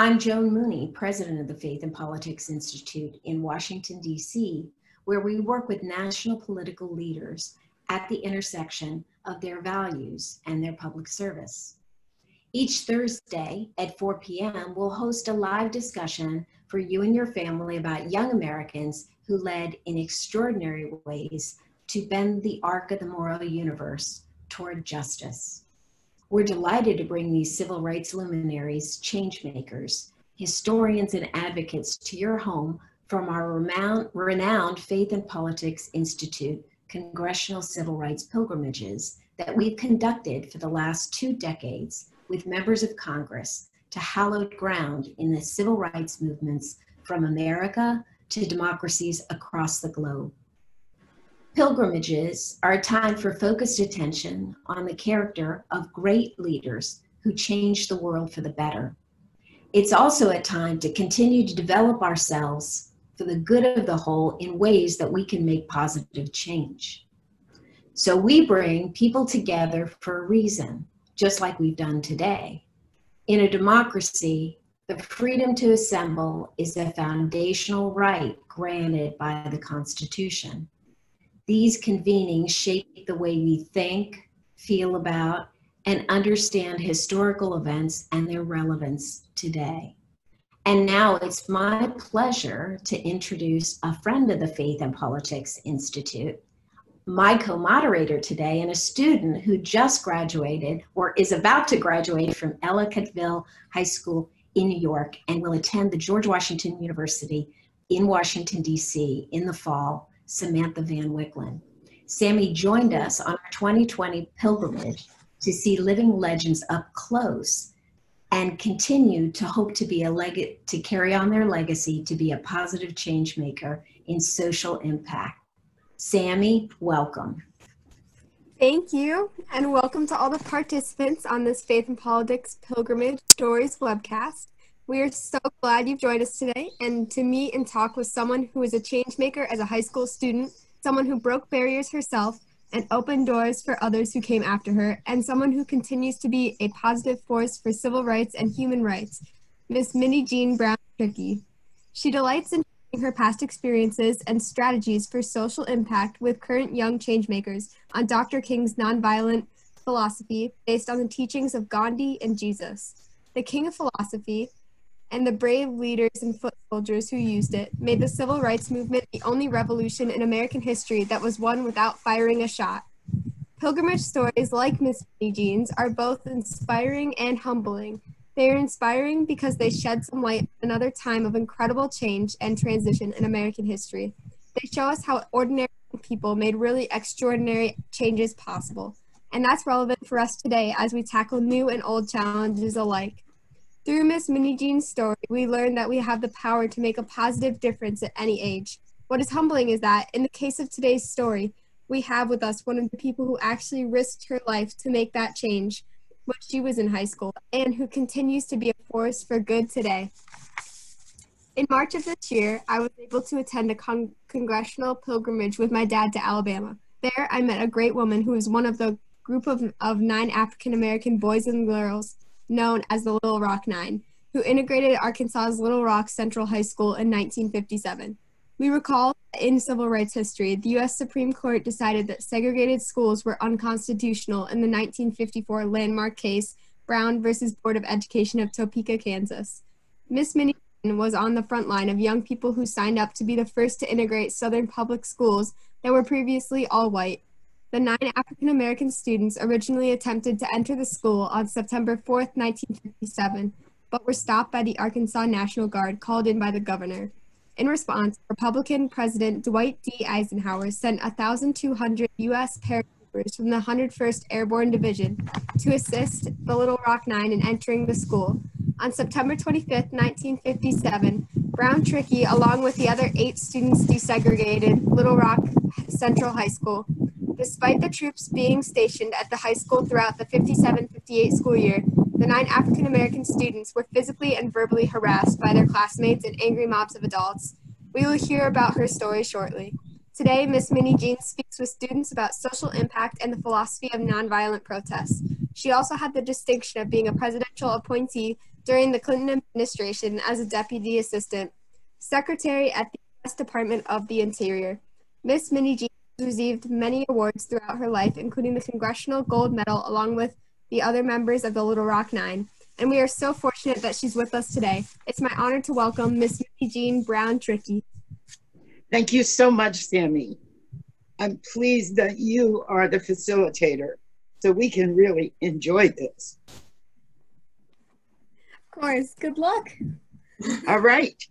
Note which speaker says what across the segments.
Speaker 1: I'm Joan Mooney, president of the Faith and Politics Institute in Washington, D.C., where we work with national political leaders at the intersection of their values and their public service. Each Thursday at 4 p.m., we'll host a live discussion for you and your family about young Americans who led in extraordinary ways to bend the arc of the moral universe toward justice. We're delighted to bring these civil rights luminaries, change makers, historians, and advocates to your home from our renowned Faith and Politics Institute congressional civil rights pilgrimages that we've conducted for the last two decades with members of Congress to hallowed ground in the civil rights movements from America to democracies across the globe. Pilgrimages are a time for focused attention on the character of great leaders who changed the world for the better. It's also a time to continue to develop ourselves for the good of the whole in ways that we can make positive change. So we bring people together for a reason, just like we've done today. In a democracy, the freedom to assemble is a foundational right granted by the Constitution. These convenings shape the way we think, feel about, and understand historical events and their relevance today. And now it's my pleasure to introduce a friend of the Faith and Politics Institute, my co moderator today, and a student who just graduated or is about to graduate from Ellicottville High School in New York and will attend the George Washington University in Washington, D.C. in the fall Samantha Van Wicklin. Sammy joined us on our 2020 pilgrimage to see living legends up close and continue to hope to be a leg- to carry on their legacy to be a positive change maker in social impact. Sammy, welcome.
Speaker 2: Thank you, and welcome to all the participants on this Faith and Politics Pilgrimage Stories webcast. We are so glad you've joined us today and to meet and talk with someone who is a change maker as a high school student, someone who broke barriers herself and opened doors for others who came after her, and someone who continues to be a positive force for civil rights and human rights, Miss Minnijean Brown Trickey. She delights in sharing her past experiences and strategies for social impact with current young changemakers on Dr. King's nonviolent philosophy based on the teachings of Gandhi and Jesus. The Kingian Philosophy and the brave leaders and foot soldiers who used it made the civil rights movement the only revolution in American history that was won without firing a shot. Pilgrimage stories like Miss Minnijean's are both inspiring and humbling. They are inspiring because they shed some light on another time of incredible change and transition in American history. They show us how ordinary people made really extraordinary changes possible. And that's relevant for us today as we tackle new and old challenges alike. Through Miss Minnijean's story, we learned that we have the power to make a positive difference at any age. What is humbling is that, in the case of today's story, we have with us one of the people who actually risked her life to make that change when she was in high school and who continues to be a force for good today. In March of this year, I was able to attend a con- congressional pilgrimage with my dad to Alabama. There, I met a great woman who was one of the group of, of nine African American boys and girls known as the Little Rock Nine, who integrated Arkansas's Little Rock Central High School in 1957. We recall that in civil rights history, the U.S. Supreme Court decided that segregated schools were unconstitutional in the 1954 landmark case Brown versus Board of Education of Topeka, Kansas. Miss Minnie was on the front line of young people who signed up to be the first to integrate Southern public schools that were previously all white the nine African American students originally attempted to enter the school on September 4, 1957, but were stopped by the Arkansas National Guard called in by the governor. In response, Republican President Dwight D. Eisenhower sent 1,200 U.S. paratroopers from the 101st Airborne Division to assist the Little Rock Nine in entering the school. On September 25, 1957, Brown Trickey, along with the other eight students, desegregated Little Rock Central High School. Despite the troops being stationed at the high school throughout the 57 58 school year, the nine African American students were physically and verbally harassed by their classmates and angry mobs of adults. We will hear about her story shortly. Today, Miss Minnijean speaks with students about social impact and the philosophy of nonviolent protest. She also had the distinction of being a presidential appointee during the Clinton administration as a deputy assistant secretary at the U.S. Department of the Interior. Miss Minnijean received many awards throughout her life, including the Congressional Gold Medal, along with the other members of the Little Rock Nine. And we are so fortunate that she's with us today. It's my honor to welcome Miss Jean Brown Trickey.
Speaker 3: Thank you so much, Sammy. I'm pleased that you are the facilitator so we can really enjoy this.
Speaker 2: Of course. Good luck.
Speaker 3: All right.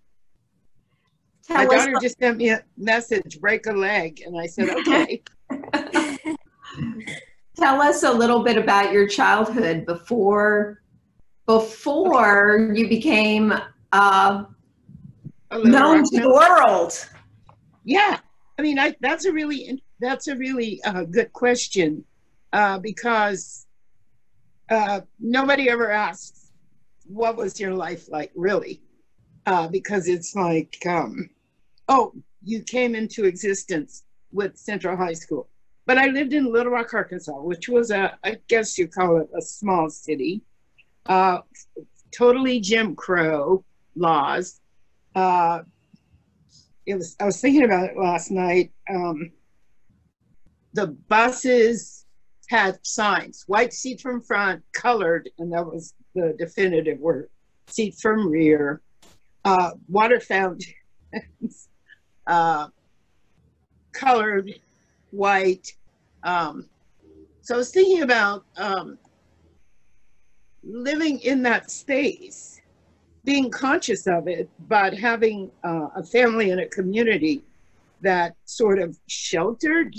Speaker 1: Tell
Speaker 3: My
Speaker 1: us-
Speaker 3: daughter just sent me a message, break a leg, and I said, okay.
Speaker 1: Tell us a little bit about your childhood before before you became uh, known to the world.
Speaker 3: Yeah, I mean, I that's a really that's a really uh, good question uh, because uh, nobody ever asks what was your life like really, uh, because it's like, um, oh, you came into existence with Central High School, but I lived in Little Rock, Arkansas, which was a I guess you call it a small city, uh, totally Jim Crow laws. Uh, it was I was thinking about it last night. Um, the buses had signs, white seat from front, colored, and that was the definitive word, seat from rear, uh, water fountains, uh, colored, white. Um, so I was thinking about um, living in that space being conscious of it, but having uh, a family and a community that sort of sheltered.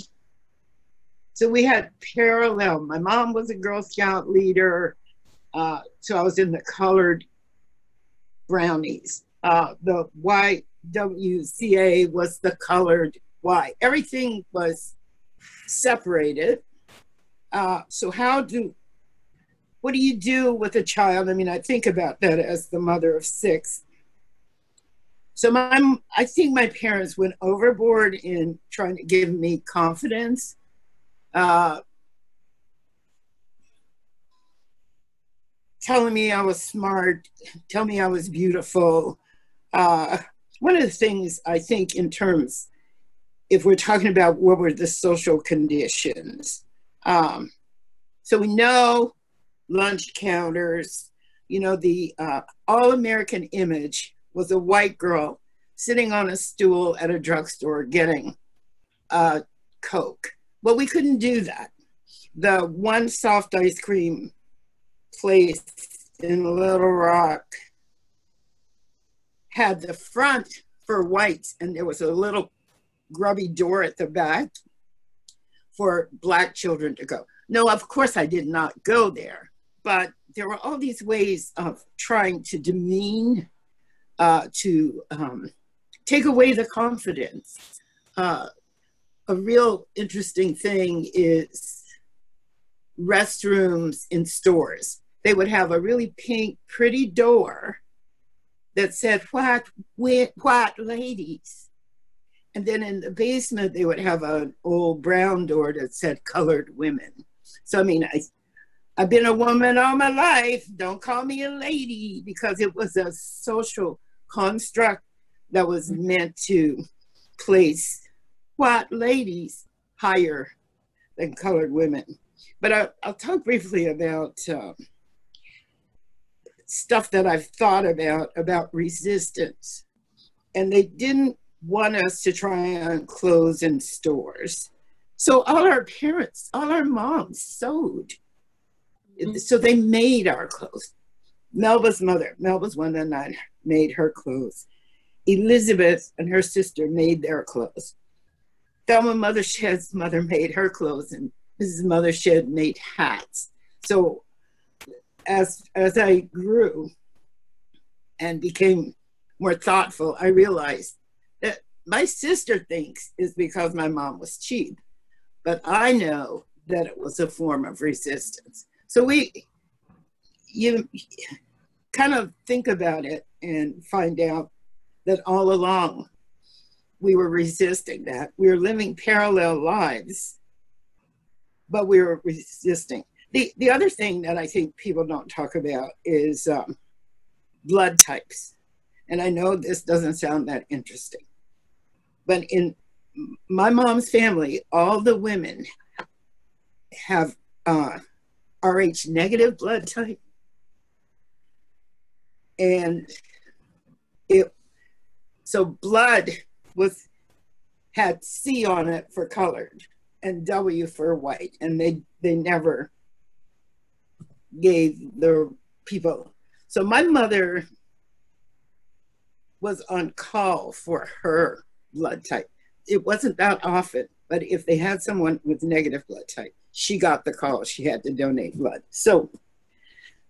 Speaker 3: So we had parallel. My mom was a Girl Scout leader, uh, so I was in the colored brownies. Uh, the YWCA was the colored Y. Everything was separated. Uh, so how do what do you do with a child? I mean, I think about that as the mother of six. So my, I think my parents went overboard in trying to give me confidence. Uh, telling me I was smart, telling me I was beautiful. Uh, one of the things I think in terms, if we're talking about what were the social conditions, um, so we know lunch counters. You know, the uh, all American image was a white girl sitting on a stool at a drugstore getting uh, Coke. Well, we couldn't do that. The one soft ice cream place in Little Rock had the front for whites, and there was a little grubby door at the back for black children to go. No, of course I did not go there but there were all these ways of trying to demean, uh, to um, take away the confidence. Uh, a real interesting thing is restrooms in stores. They would have a really pink, pretty door that said white, white, white ladies. And then in the basement, they would have an old brown door that said colored women. So, I mean, I, I've been a woman all my life. Don't call me a lady because it was a social construct that was meant to place white ladies higher than colored women. But I, will talk briefly about uh, stuff that I've thought about about resistance. And they didn't want us to try on clothes in stores. So all our parents, all our moms sewed mm-hmm. so they made our clothes. Melba's mother, Melba's one and nine, made her clothes. Elizabeth and her sister made their clothes. Thelma Mothershed's mother made her clothes, and Mrs. Mother Mothershed made hats. So as as I grew and became more thoughtful, I realized that my sister thinks is because my mom was cheap, but I know that it was a form of resistance. So we, you kind of think about it and find out that all along we were resisting that. We were living parallel lives, but we were resisting. The, the other thing that I think people don't talk about is um, blood types. And I know this doesn't sound that interesting, but in my mom's family, all the women have uh, Rh negative blood type. And it, so blood was, had C on it for colored and W for white. And they, they never gave the people. So my mother was on call for her blood type. It wasn't that often, but if they had someone with negative blood type, she got the call. She had to donate blood. So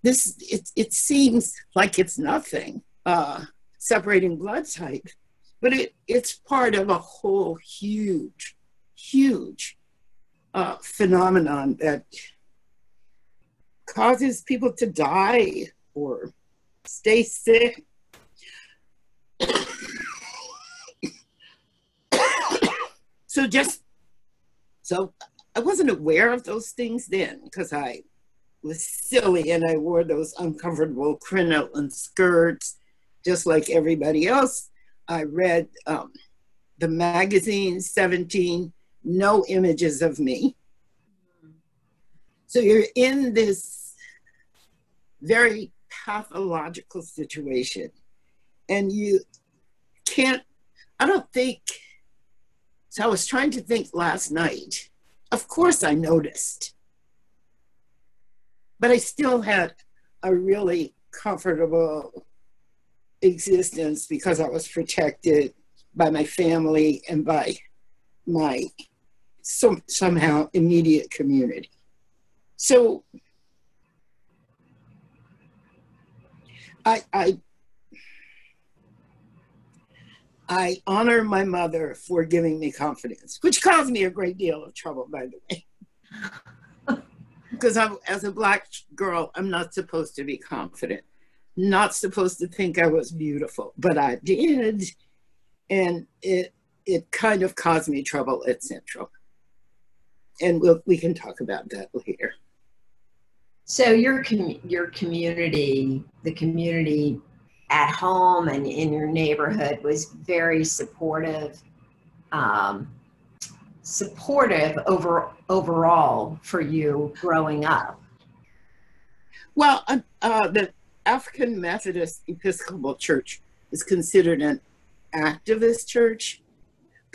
Speaker 3: this it, it seems like it's nothing uh, separating blood type, but it, it's part of a whole huge, huge uh, phenomenon that causes people to die or stay sick. so just so I wasn't aware of those things then because I was silly and I wore those uncomfortable crinoline skirts just like everybody else. I read um, the magazine 17, no images of me. So you're in this very pathological situation and you can't, I don't think, so I was trying to think last night of course, I noticed. But I still had a really comfortable existence because I was protected by my family and by my some, somehow immediate community. So I, I I honor my mother for giving me confidence, which caused me a great deal of trouble, by the way. because I'm, as a black girl, I'm not supposed to be confident, not supposed to think I was beautiful, but I did, and it it kind of caused me trouble at Central, and we'll, we can talk about that later.
Speaker 1: So your com- your community, the community at home and in your neighborhood was very supportive um, supportive over overall for you growing up.
Speaker 3: Well uh, uh, the african methodist episcopal church is considered an activist church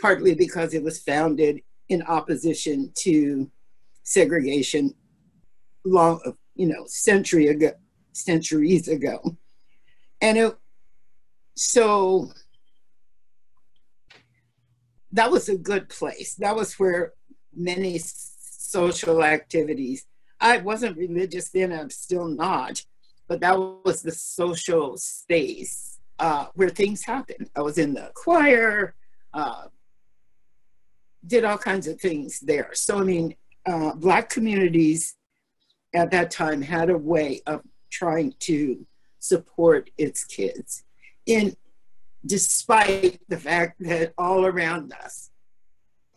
Speaker 3: partly because it was founded in opposition to segregation long you know century ago centuries ago and it, so that was a good place. That was where many social activities. I wasn't religious then, I'm still not, but that was the social space uh, where things happened. I was in the choir, uh, did all kinds of things there. So, I mean, uh, Black communities at that time had a way of trying to support its kids. And despite the fact that all around us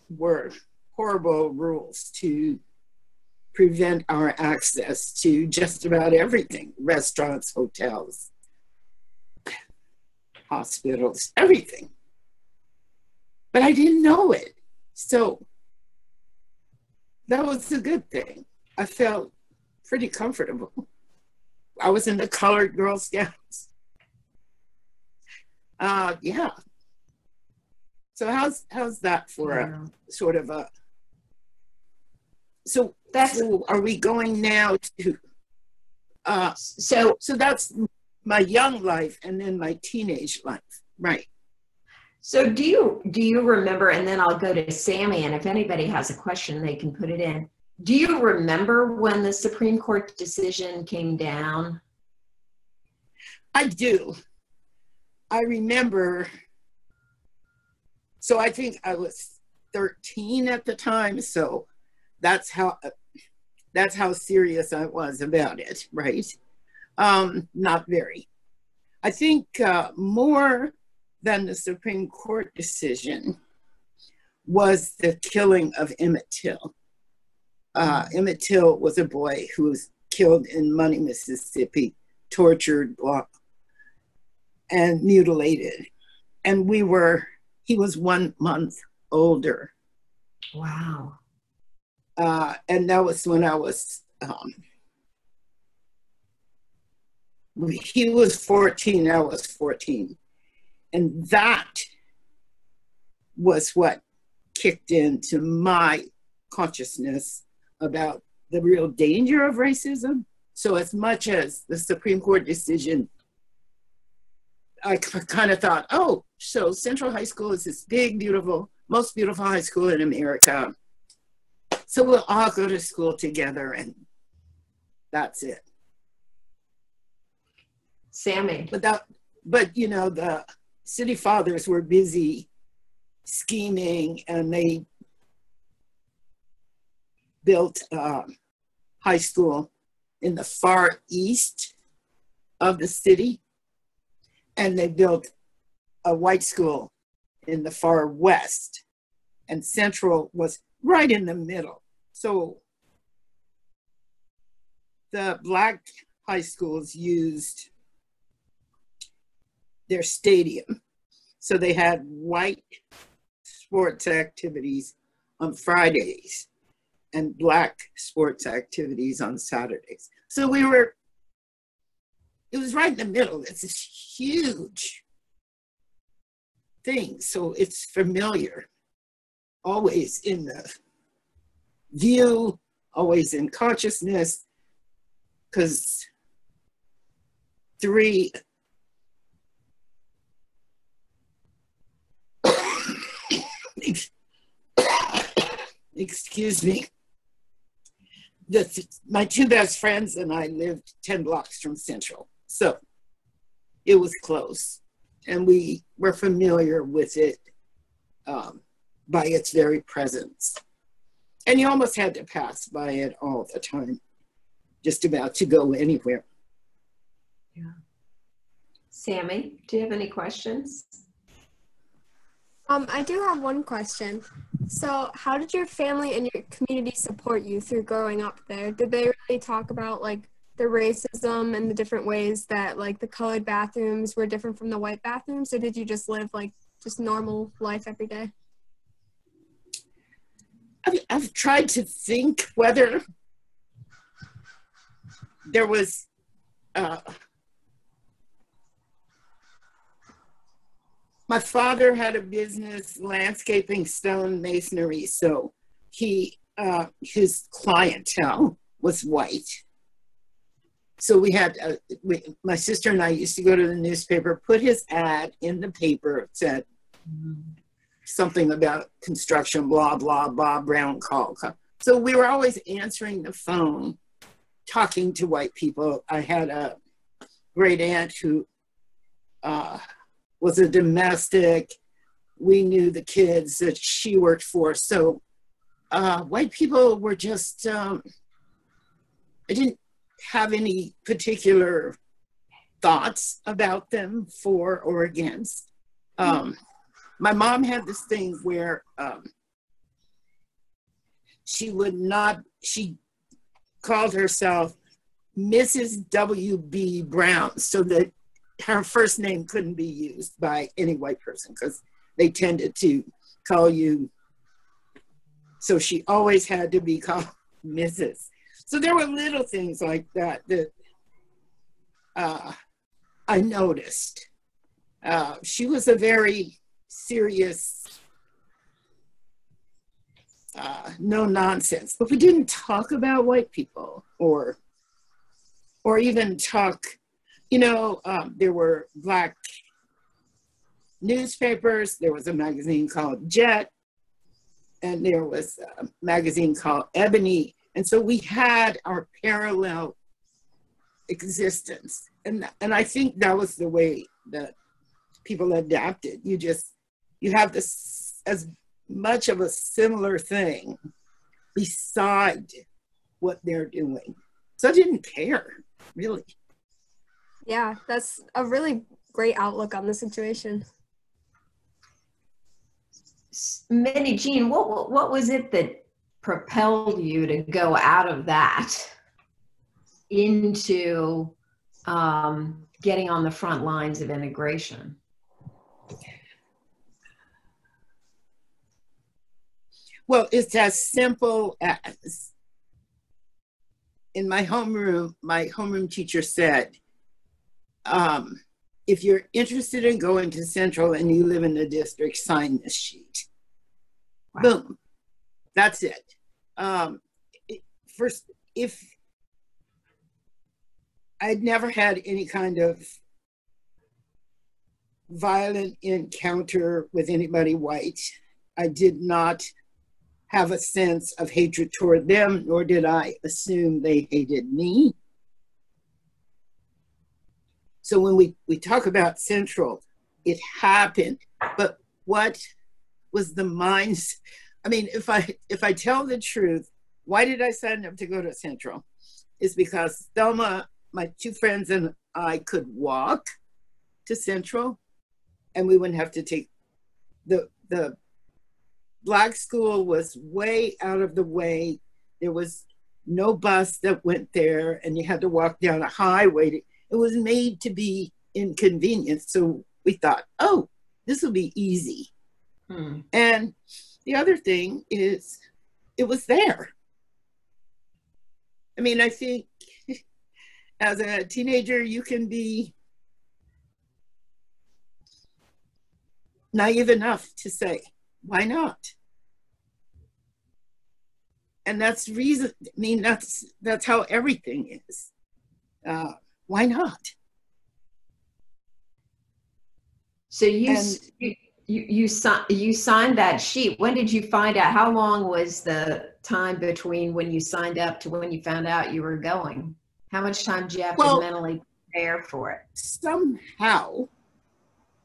Speaker 3: were horrible rules to prevent our access to just about everything restaurants, hotels, hospitals, everything. But I didn't know it. So that was a good thing. I felt pretty comfortable. I was in the colored Girl Scouts. Uh, yeah. So how's how's that for yeah. a sort of a? So that's so are we going now to? Uh, so so that's my young life and then my teenage life, right?
Speaker 1: So do you do you remember? And then I'll go to Sammy, and if anybody has a question, they can put it in do you remember when the Supreme Court decision came down?
Speaker 3: I do. I remember. So I think I was 13 at the time. So that's how that's how serious I was about it, right? Um, not very. I think uh, more than the Supreme Court decision was the killing of Emmett Till. Uh, Emmett Till was a boy who was killed in Money, Mississippi, tortured, and mutilated. And we were, he was one month older.
Speaker 1: Wow.
Speaker 3: Uh, and that was when I was, um, he was 14, I was 14. And that was what kicked into my consciousness about the real danger of racism. So, as much as the Supreme Court decision, I kind of thought, oh, so Central High School is this big, beautiful, most beautiful high school in America. So we'll all go to school together, and that's it.
Speaker 1: Sammy.
Speaker 3: But that, but you know, the city fathers were busy scheming, and they built a high school in the far east of the city, and they built a white school in the far west, and Central was right in the middle. So the black high schools used their stadium. So they had white sports activities on Fridays and black sports activities on Saturdays. So we were, it was right in the middle. It's this huge thing. So it's familiar, always in the view, always in consciousness, because three excuse me the, my two best friends and I lived 10 blocks from Central. So it was close. And we were familiar with it um, by its very presence. And you almost had to pass by it all the time, just about to go anywhere.
Speaker 1: Yeah. Sammy, do you have any questions?
Speaker 2: Um, I do have one question. So, how did your family and your community support you through growing up there? Did they really talk about like the racism and the different ways that like the colored bathrooms were different from the white bathrooms, or did you just live like just normal life every day?
Speaker 3: I've, I've tried to think whether there was uh, my father had a business landscaping stone masonry so he uh, his clientele was white. So we had uh, we, my sister and i used to go to the newspaper put his ad in the paper said something about construction blah blah blah brown call. So we were always answering the phone talking to white people. I had a great aunt who uh, was a domestic. We knew the kids that she worked for. So uh, white people were just, um, I didn't have any particular thoughts about them for or against. Um, my mom had this thing where um, she would not, she called herself Mrs. W.B. Brown so that her first name couldn't be used by any white person because they tended to call you. So she always had to be called Mrs. So there were little things like that that uh, I noticed. Uh, she was a very serious, uh, no nonsense, but we didn't talk about white people or or even talk you know, um, there were black newspapers. There was a magazine called Jet, and there was a magazine called Ebony. And so we had our parallel existence. And, and I think that was the way that people adapted. You just, you have this as much of a similar thing beside what they're doing. So I didn't care, really.
Speaker 2: Yeah, that's a really great outlook on the situation.
Speaker 1: Minnijean, what what was it that propelled you to go out of that into um, getting on the front lines of integration?
Speaker 3: Well, it's as simple as in my homeroom, my homeroom teacher said, um, if you're interested in going to Central and you live in the district, sign this sheet. Wow. Boom. That's it. Um, first, if I'd never had any kind of violent encounter with anybody white, I did not have a sense of hatred toward them, nor did I assume they hated me. So when we, we talk about Central, it happened. But what was the minds? I mean, if I if I tell the truth, why did I sign up to go to Central? Is because Thelma, my two friends, and I could walk to Central, and we wouldn't have to take the the black school was way out of the way. There was no bus that went there, and you had to walk down a highway. To, it was made to be inconvenient. So we thought, oh, this will be easy. Hmm. And the other thing is, it was there. I mean, I think as a teenager, you can be naive enough to say, why not? And that's reason. I mean, that's that's how everything is. Uh, why not?
Speaker 1: So you and, you you you, you signed that sheet. When did you find out? How long was the time between when you signed up to when you found out you were going? How much time did you have well, to mentally prepare for it?
Speaker 3: Somehow,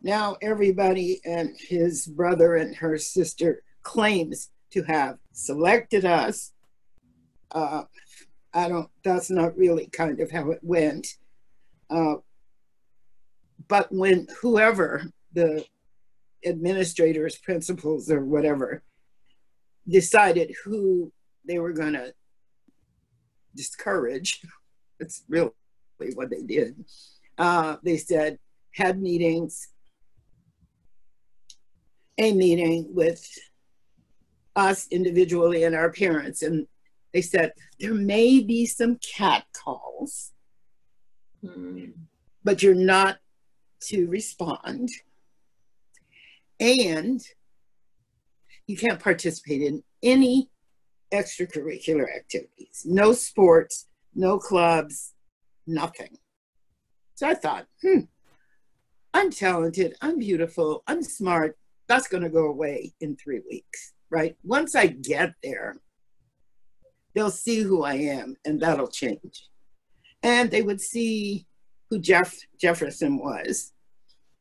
Speaker 3: now everybody and his brother and her sister claims to have selected us. Uh, I don't, that's not really kind of how it went. Uh, but when whoever the administrators, principals, or whatever decided who they were going to discourage, that's really what they did. Uh, they said, had meetings, a meeting with us individually and our parents. And they said, there may be some cat calls, but you're not to respond. And you can't participate in any extracurricular activities, no sports, no clubs, nothing. So I thought, hmm, I'm talented, I'm beautiful, I'm smart, that's going to go away in three weeks, right? Once I get there, they'll see who I am and that'll change. And they would see who Jeff Jefferson was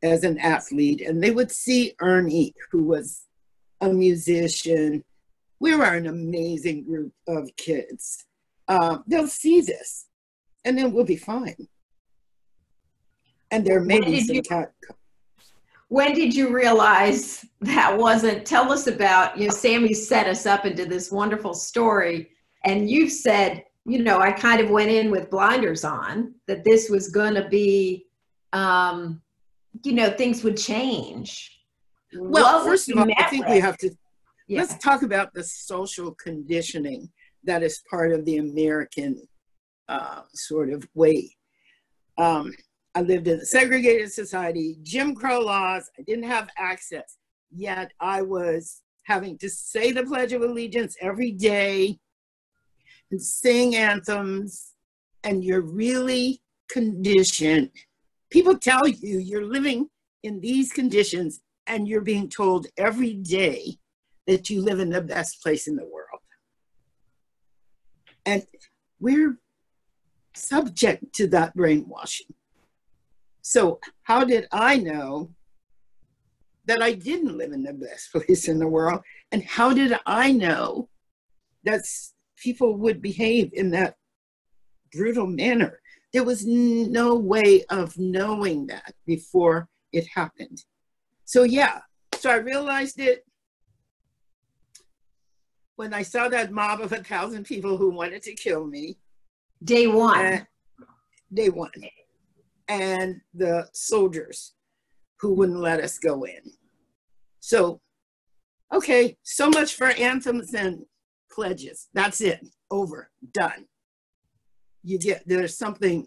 Speaker 3: as an athlete, and they would see Ernie, who was a musician. We were an amazing group of kids. Uh, they'll see this, and then we'll be fine. And there may be some you- cat
Speaker 1: when did you realize that wasn't tell us about you know sammy set us up into this wonderful story and you said you know i kind of went in with blinders on that this was going to be um you know things would change
Speaker 3: well what first of all i think with? we have to yeah. let's talk about the social conditioning that is part of the american uh, sort of way um, I lived in a segregated society, Jim Crow laws. I didn't have access, yet I was having to say the Pledge of Allegiance every day and sing anthems, and you're really conditioned. People tell you you're living in these conditions, and you're being told every day that you live in the best place in the world. And we're subject to that brainwashing. So, how did I know that I didn't live in the best place in the world? And how did I know that people would behave in that brutal manner? There was no way of knowing that before it happened. So, yeah, so I realized it when I saw that mob of a thousand people who wanted to kill me.
Speaker 1: Day one.
Speaker 3: day one. and the soldiers who wouldn't let us go in. So, okay, so much for anthems and pledges. That's it, over, done. You get, there's something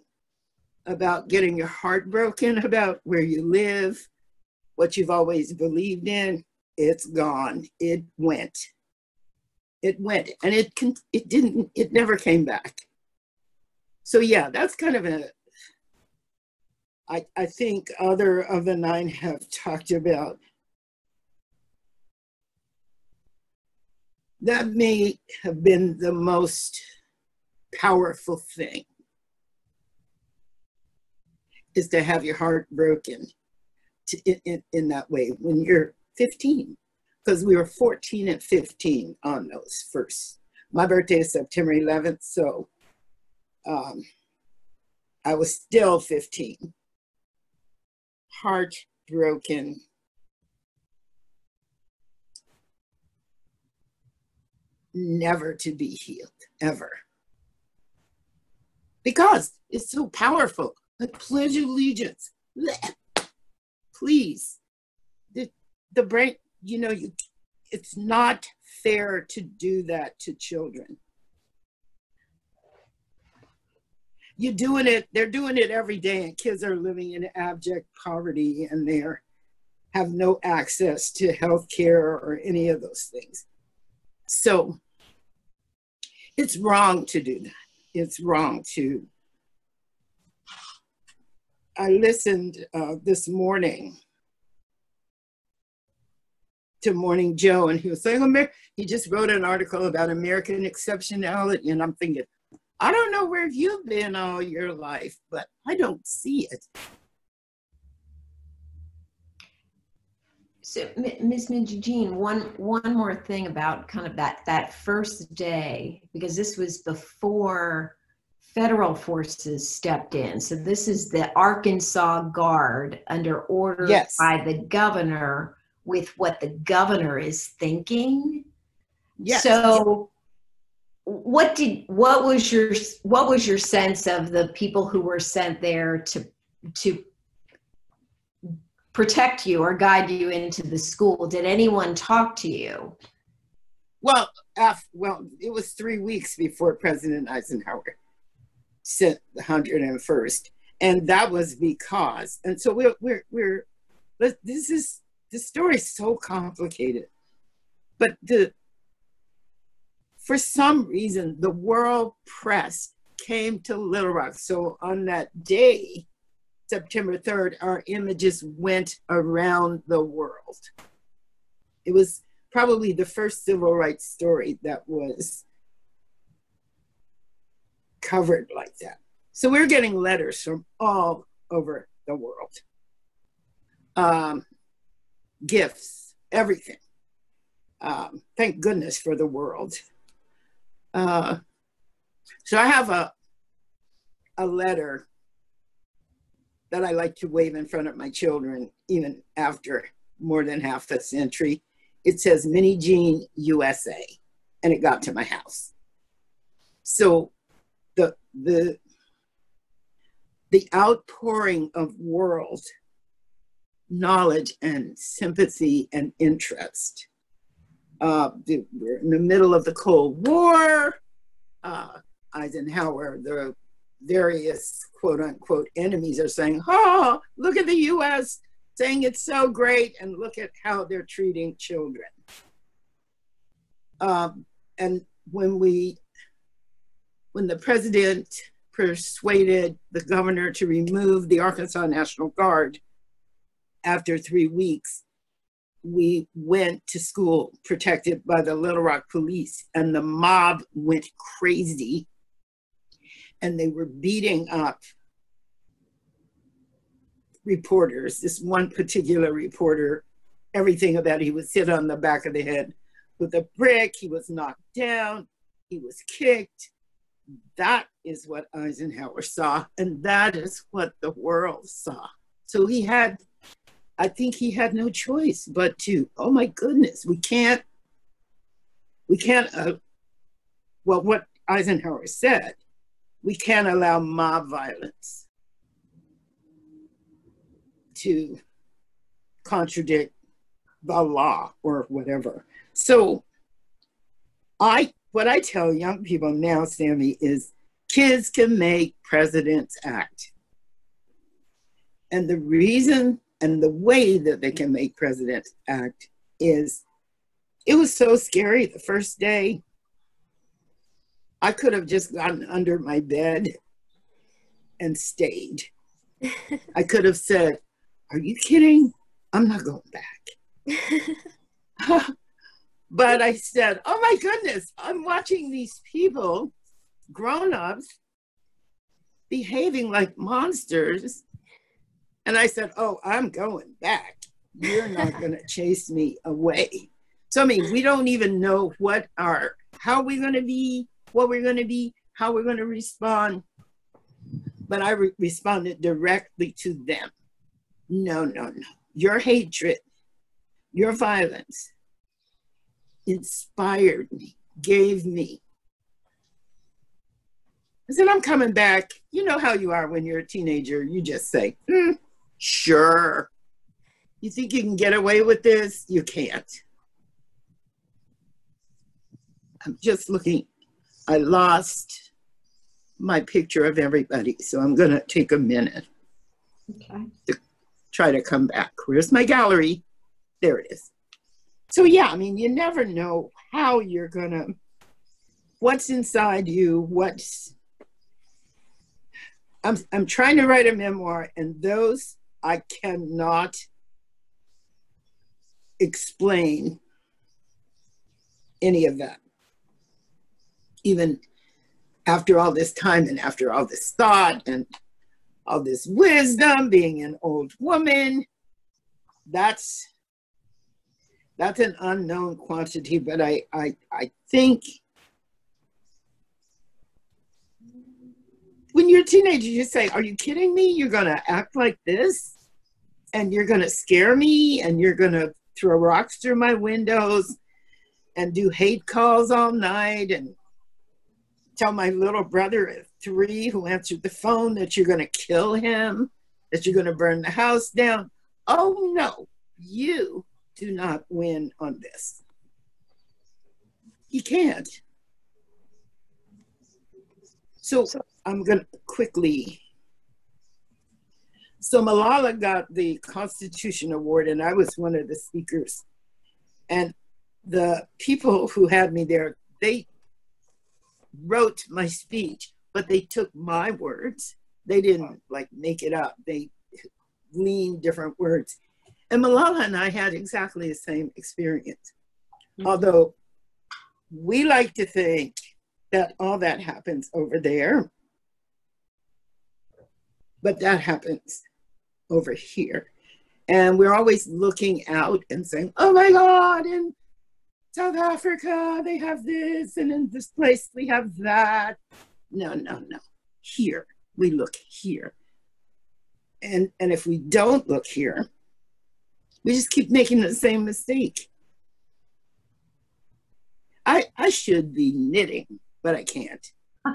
Speaker 3: about getting your heart broken about where you live, what you've always believed in. It's gone. It went. It went, and it can. It didn't. It never came back. So yeah, that's kind of a I, I think other of the nine have talked about. That may have been the most powerful thing is to have your heart broken to, in, in, in that way when you're 15 because we were 14 and 15 on those first my birthday is september 11th so um, i was still 15 heartbroken. Never to be healed, ever. Because it's so powerful. I pledge of allegiance. Please. The, the brain, you know, you, it's not fair to do that to children. you're doing it they're doing it every day and kids are living in abject poverty and they're have no access to health care or any of those things so it's wrong to do that it's wrong to i listened uh, this morning to morning joe and he was saying he just wrote an article about american exceptionality and i'm thinking I don't know where you've been all your life, but I don't see it.
Speaker 1: So, Ms. Minji one one more thing about kind of that that first day, because this was before federal forces stepped in. So this is the Arkansas Guard under order
Speaker 3: yes.
Speaker 1: by the governor with what the governor is thinking.
Speaker 3: Yes.
Speaker 1: So what did what was your what was your sense of the people who were sent there to to protect you or guide you into the school did anyone talk to you
Speaker 3: well well it was three weeks before president eisenhower sent the 101st and that was because and so we're we're, we're this is the story is so complicated but the for some reason, the world press came to Little Rock. So on that day, September 3rd, our images went around the world. It was probably the first civil rights story that was covered like that. So we're getting letters from all over the world. Um, gifts, everything. Um, thank goodness for the world. Uh, so I have a a letter that I like to wave in front of my children, even after more than half a century. It says Minnijean USA, and it got to my house. So the the the outpouring of world knowledge and sympathy and interest uh, we're in the middle of the Cold War. Uh, Eisenhower, the various quote unquote enemies are saying, oh, look at the US saying it's so great and look at how they're treating children. Um, and when we, when the president persuaded the governor to remove the Arkansas National Guard after three weeks, we went to school protected by the Little Rock police, and the mob went crazy. And they were beating up reporters. This one particular reporter, everything about he was hit on the back of the head with a brick, he was knocked down, he was kicked. That is what Eisenhower saw, and that is what the world saw. So he had I think he had no choice but to, oh my goodness, we can't, we can't, uh, well, what Eisenhower said, we can't allow mob violence. to contradict the law or whatever. So I what I tell young people now, Sammy, is kids can make presidents act. And the reason and the way that they can make presidents act is it was so scary the first day. I could have just gotten under my bed and stayed. I could have said, Are you kidding? I'm not going back. but I said, Oh my goodness, I'm watching these people, grown ups, behaving like monsters. And I said, Oh, I'm going back. You're not going to chase me away. So, I mean, we don't even know what our, how we're going to be, what we're going to be, how we're going to respond. But I re- responded directly to them. No, no, no. Your hatred, your violence inspired me, gave me. I said, I'm coming back. You know how you are when you're a teenager. You just say, hmm, sure. You think you can get away with this? You can't. I'm just looking. I lost my picture of everybody, so I'm going to take a minute
Speaker 1: Okay.
Speaker 3: to try to come back. Where's my gallery? There it is. So, yeah, I mean, you never know how you're going to, what's inside you, what's. I'm, I'm trying to write a memoir, and those I cannot explain any of that. Even after all this time and after all this thought and all this wisdom, being an old woman, that's that's an unknown quantity, but I I, I think when you're a teenager, you say, Are you kidding me? You're gonna act like this? And you're gonna scare me and you're gonna throw rocks through my windows and do hate calls all night and tell my little brother at three who answered the phone that you're going to kill him, that you're going to burn the house down. Oh no, you do not win on this. You can't. So I'm going to quickly. So Malala got the Constitution Award, and I was one of the speakers. And the people who had me there, they wrote my speech, but they took my words. They didn't like make it up. They gleaned different words. And Malala and I had exactly the same experience.
Speaker 1: Mhm.
Speaker 3: Although we like to think that all that happens over there, but that happens over here. And we're always looking out and saying, oh my God, in South Africa, they have this, and in this place, we have that. No, no, no. Here, we look here. And, and if we don't look here, we just keep making the same mistake. I, I should be knitting, but I can't.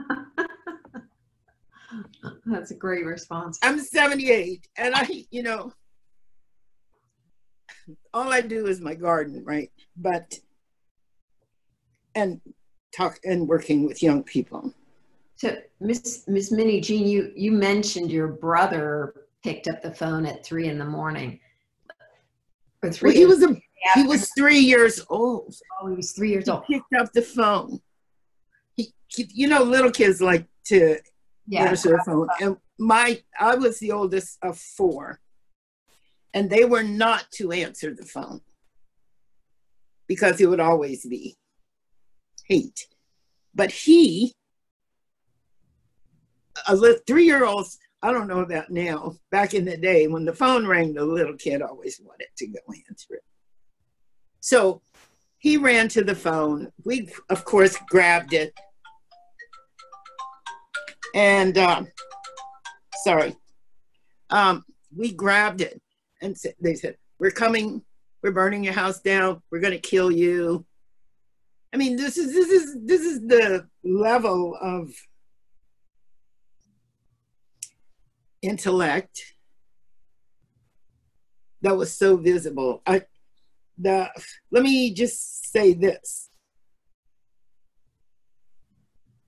Speaker 1: That's a great response.
Speaker 3: I'm 78 and I, you know, all I do is my garden, right? But, and talk and working with young people.
Speaker 1: So, Miss Miss Minnie Jean, you you mentioned your brother picked up the phone at three in the morning. Or three.
Speaker 3: Well, he was a, he was three years old.
Speaker 1: oh, he was three years
Speaker 3: He
Speaker 1: old.
Speaker 3: picked up the phone. He, you know, little kids like to
Speaker 1: Yeah.
Speaker 3: answer the phone. And my, I was the oldest of four, and they were not to answer the phone because it would always be hate. But he, a li- three-year-old, I don't know about now. Back in the day, when the phone rang, the little kid always wanted to go answer it. So he ran to the phone. We, of course, grabbed it. And, um, sorry, um, we grabbed it and they said, We're coming, we're burning your house down, we're going to kill you. I mean, this is this is this is the level of intellect that was so visible. I the let me just say this.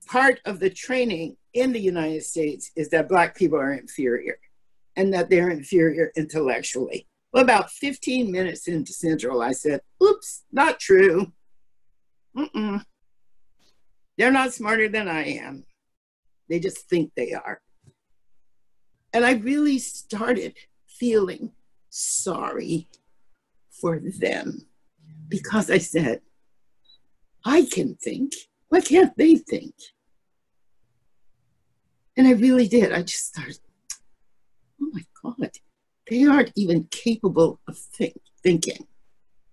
Speaker 3: Part of the training in the United States is that black people are inferior and that they're inferior intellectually. Well, about 15 minutes into Central, I said, oops, not true. Mm-mm. They're not smarter than I am. They just think they are. And I really started feeling sorry for them because I said, I can think. Why can't they think? And I really did. I just started, oh my God, they aren't even capable of think, thinking.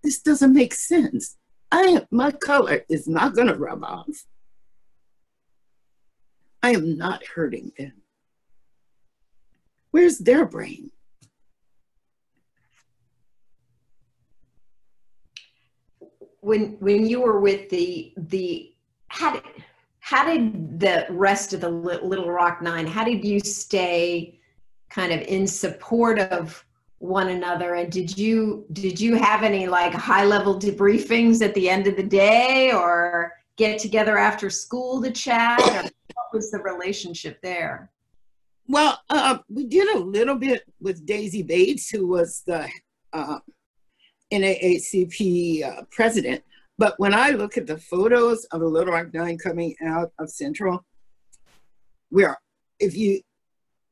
Speaker 3: This doesn't make sense. I my color is not going to rub off. I am not hurting them. Where's their brain?
Speaker 1: When when you were with the the how did how did the rest of the Little Rock Nine? How did you stay kind of in support of one another? And did you did you have any like high level debriefings at the end of the day, or get together after school to chat? What was the relationship there?
Speaker 3: Well, uh, we did a little bit with Daisy Bates, who was the uh, NAACP uh, president. But when I look at the photos of the Little Rock Nine coming out of Central, we are, if you,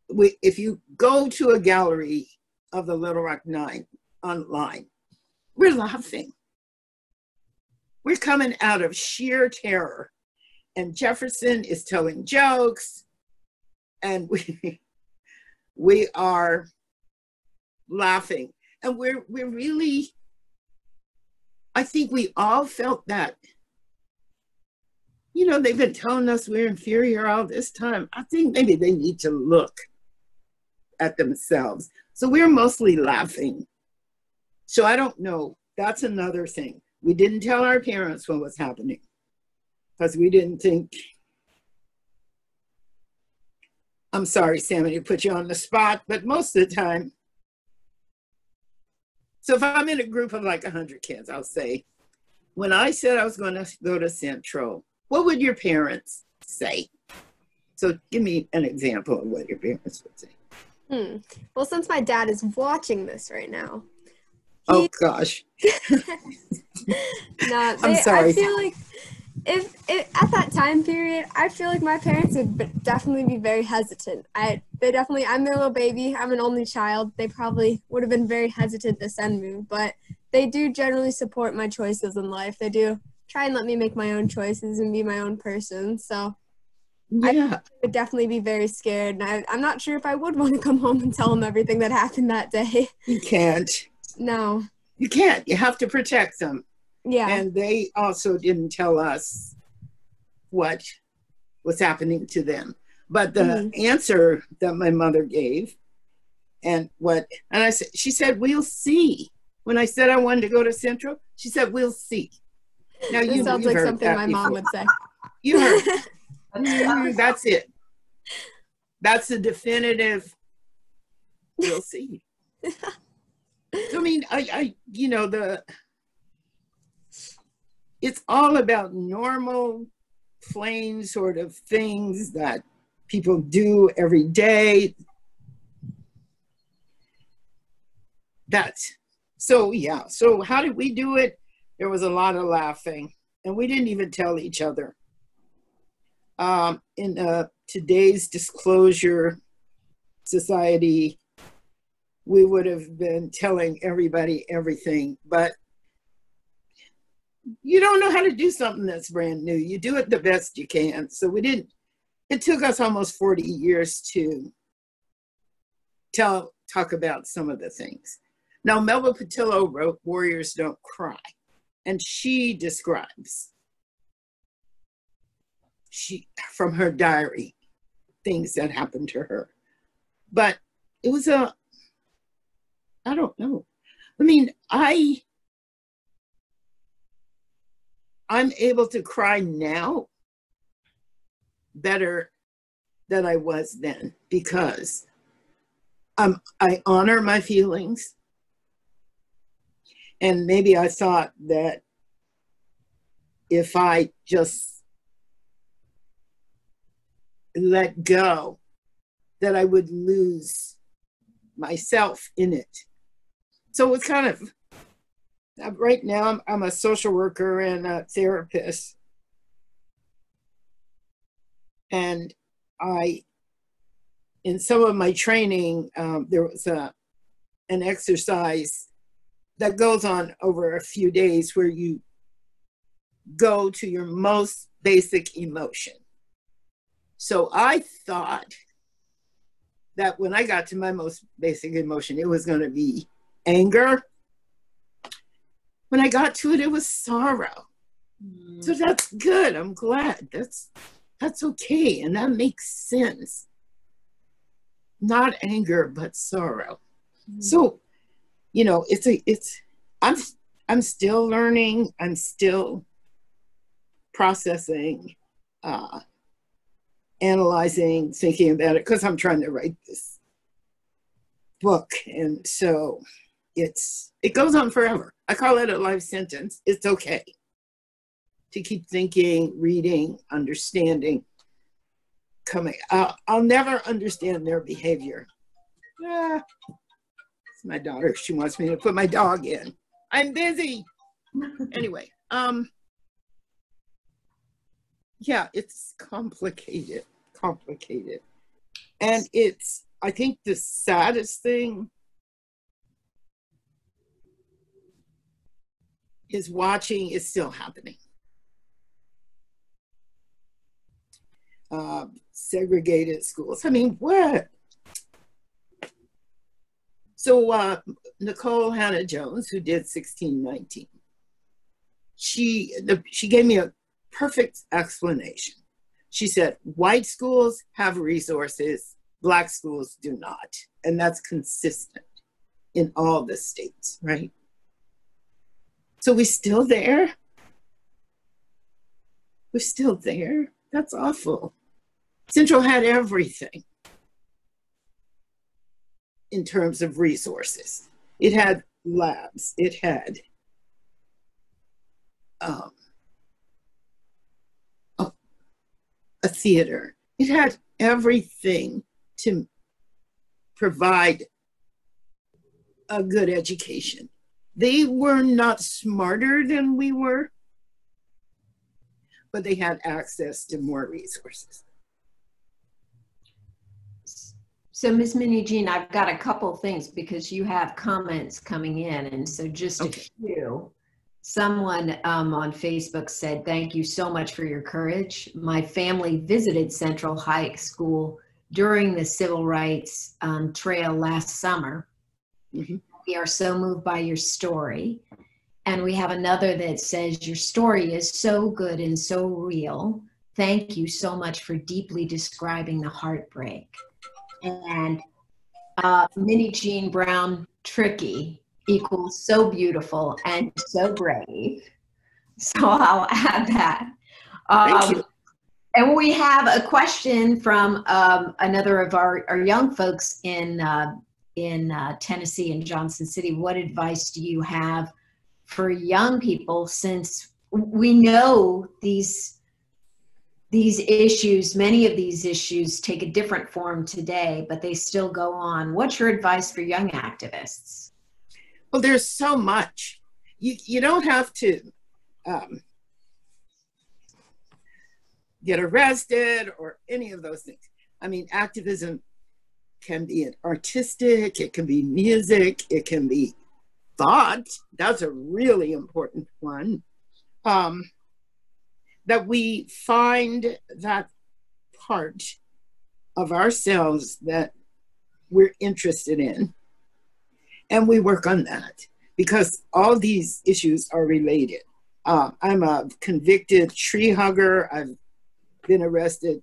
Speaker 3: we, if you go to a gallery of the Little Rock Nine online, we're laughing. We're coming out of sheer terror. And Jefferson is telling jokes. And we we are laughing. And we're we're really i think we all felt that. You know they've been telling us we're inferior all this time. I think maybe they need to look at themselves so we're mostly laughing so i don't know that's another thing we didn't tell our parents what was happening because we didn't think I'm sorry, Sammy, to put you on the spot, but most of the time, so if I'm in a group of like 100 kids, I'll say, when I said I was going to go to Central, what would your parents say? So give me an example of what your parents would say.
Speaker 2: Hmm. Well, since my dad is watching this right now.
Speaker 3: Oh, gosh.
Speaker 2: nah, they, I'm sorry. I feel like if, if at that time period, I feel like my parents would definitely be very hesitant. I they definitely I'm their little baby. I'm an only child. They probably would have been very hesitant to send me, but they do generally support my choices in life. They do try and let me make my own choices and be my own person. So yeah. I would definitely be very scared. And I, I'm not sure if I would want to come home and tell them everything that happened that day.
Speaker 3: You can't.
Speaker 2: No.
Speaker 3: You can't. You have to protect them.
Speaker 2: Yeah.
Speaker 3: And they also didn't tell us what was happening to them. But the mm-hmm. answer that my mother gave and what and I said she said, We'll see. When I said I wanted to go to Central, she said, We'll see.
Speaker 2: Now this you sounds like something my before. mom would say.
Speaker 3: You heard that's it. That's the definitive we'll see. I mean, I, I you know, the it's all about normal, plain sort of things that people do every day. That's so, yeah. So, how did we do it? There was a lot of laughing, and we didn't even tell each other. Um, in uh, today's disclosure society, we would have been telling everybody everything, but you don't know how to do something that's brand new. You do it the best you can. So we didn't, it took us almost 40 years to tell, talk about some of the things. Now, Melba Pattillo wrote Warriors Don't Cry, and she describes she from her diary things that happened to her. But it was a, I don't know. I mean, I I'm able to cry now better than I was then because um, I honor my feelings. And maybe I thought that if I just let go, that I would lose myself in it. So it's kind of right now I'm, I'm a social worker and a therapist. And I, in some of my training, um, there was a, an exercise that goes on over a few days where you go to your most basic emotion. So I thought that when I got to my most basic emotion, it was going to be anger. When I got to it, it was sorrow. Mm. So that's good. I'm glad. That's that's okay, and that makes sense. Not anger, but sorrow. Mm. So, you know, it's a it's. I'm I'm still learning. I'm still processing, uh, analyzing, thinking about it, because I'm trying to write this book. And so it's it goes on forever. I call it a life sentence. It's okay to keep thinking, reading, understanding, coming. I'll, I'll never understand their behavior. Ah, it's my daughter. She wants me to put my dog in. I'm busy. anyway, um, yeah, it's complicated, complicated. And it's, I think the saddest thing is watching is still happening. Uh, segregated schools. I mean, what? So uh, Nikole Hannah-Jones, who did 1619, she the, she gave me a perfect explanation. She said, white schools have resources, black schools do not. And that's consistent in all the states, right? So we're still there. We're still there. That's awful. Central had everything in terms of resources. It had labs, it had um, a theater. It had everything to provide a good education. They were not smarter than we were, but they had access to more resources.
Speaker 1: So, Ms. Minnijean, I've got a couple things because you have comments coming in, and so just okay. a few. Someone um, on Facebook said, Thank you so much for your courage. My family visited Central High School during the Civil Rights um, Trail last summer. Mm-hmm. We are so moved by your story. And we have another that says, Your story is so good and so real. Thank you so much for deeply describing the heartbreak. And uh, Minnie Jean Brown Tricky equals so beautiful and so brave. So I'll add that. Um, Thank you. And we have a question from um, another of our, our young folks in uh, in uh, Tennessee in Johnson City. What advice do you have for young people since we know these these issues, many of these issues take a different form today, but they still go on. What's your advice for young activists?
Speaker 3: Well, there's so much. You, you don't have to um, get arrested or any of those things. I mean, activism can be artistic, it can be music, it can be thought. That's a really important one. Um, that we find that part of ourselves that we're interested in and we work on that because all these issues are related. Uh, I'm a convicted tree hugger. I've been arrested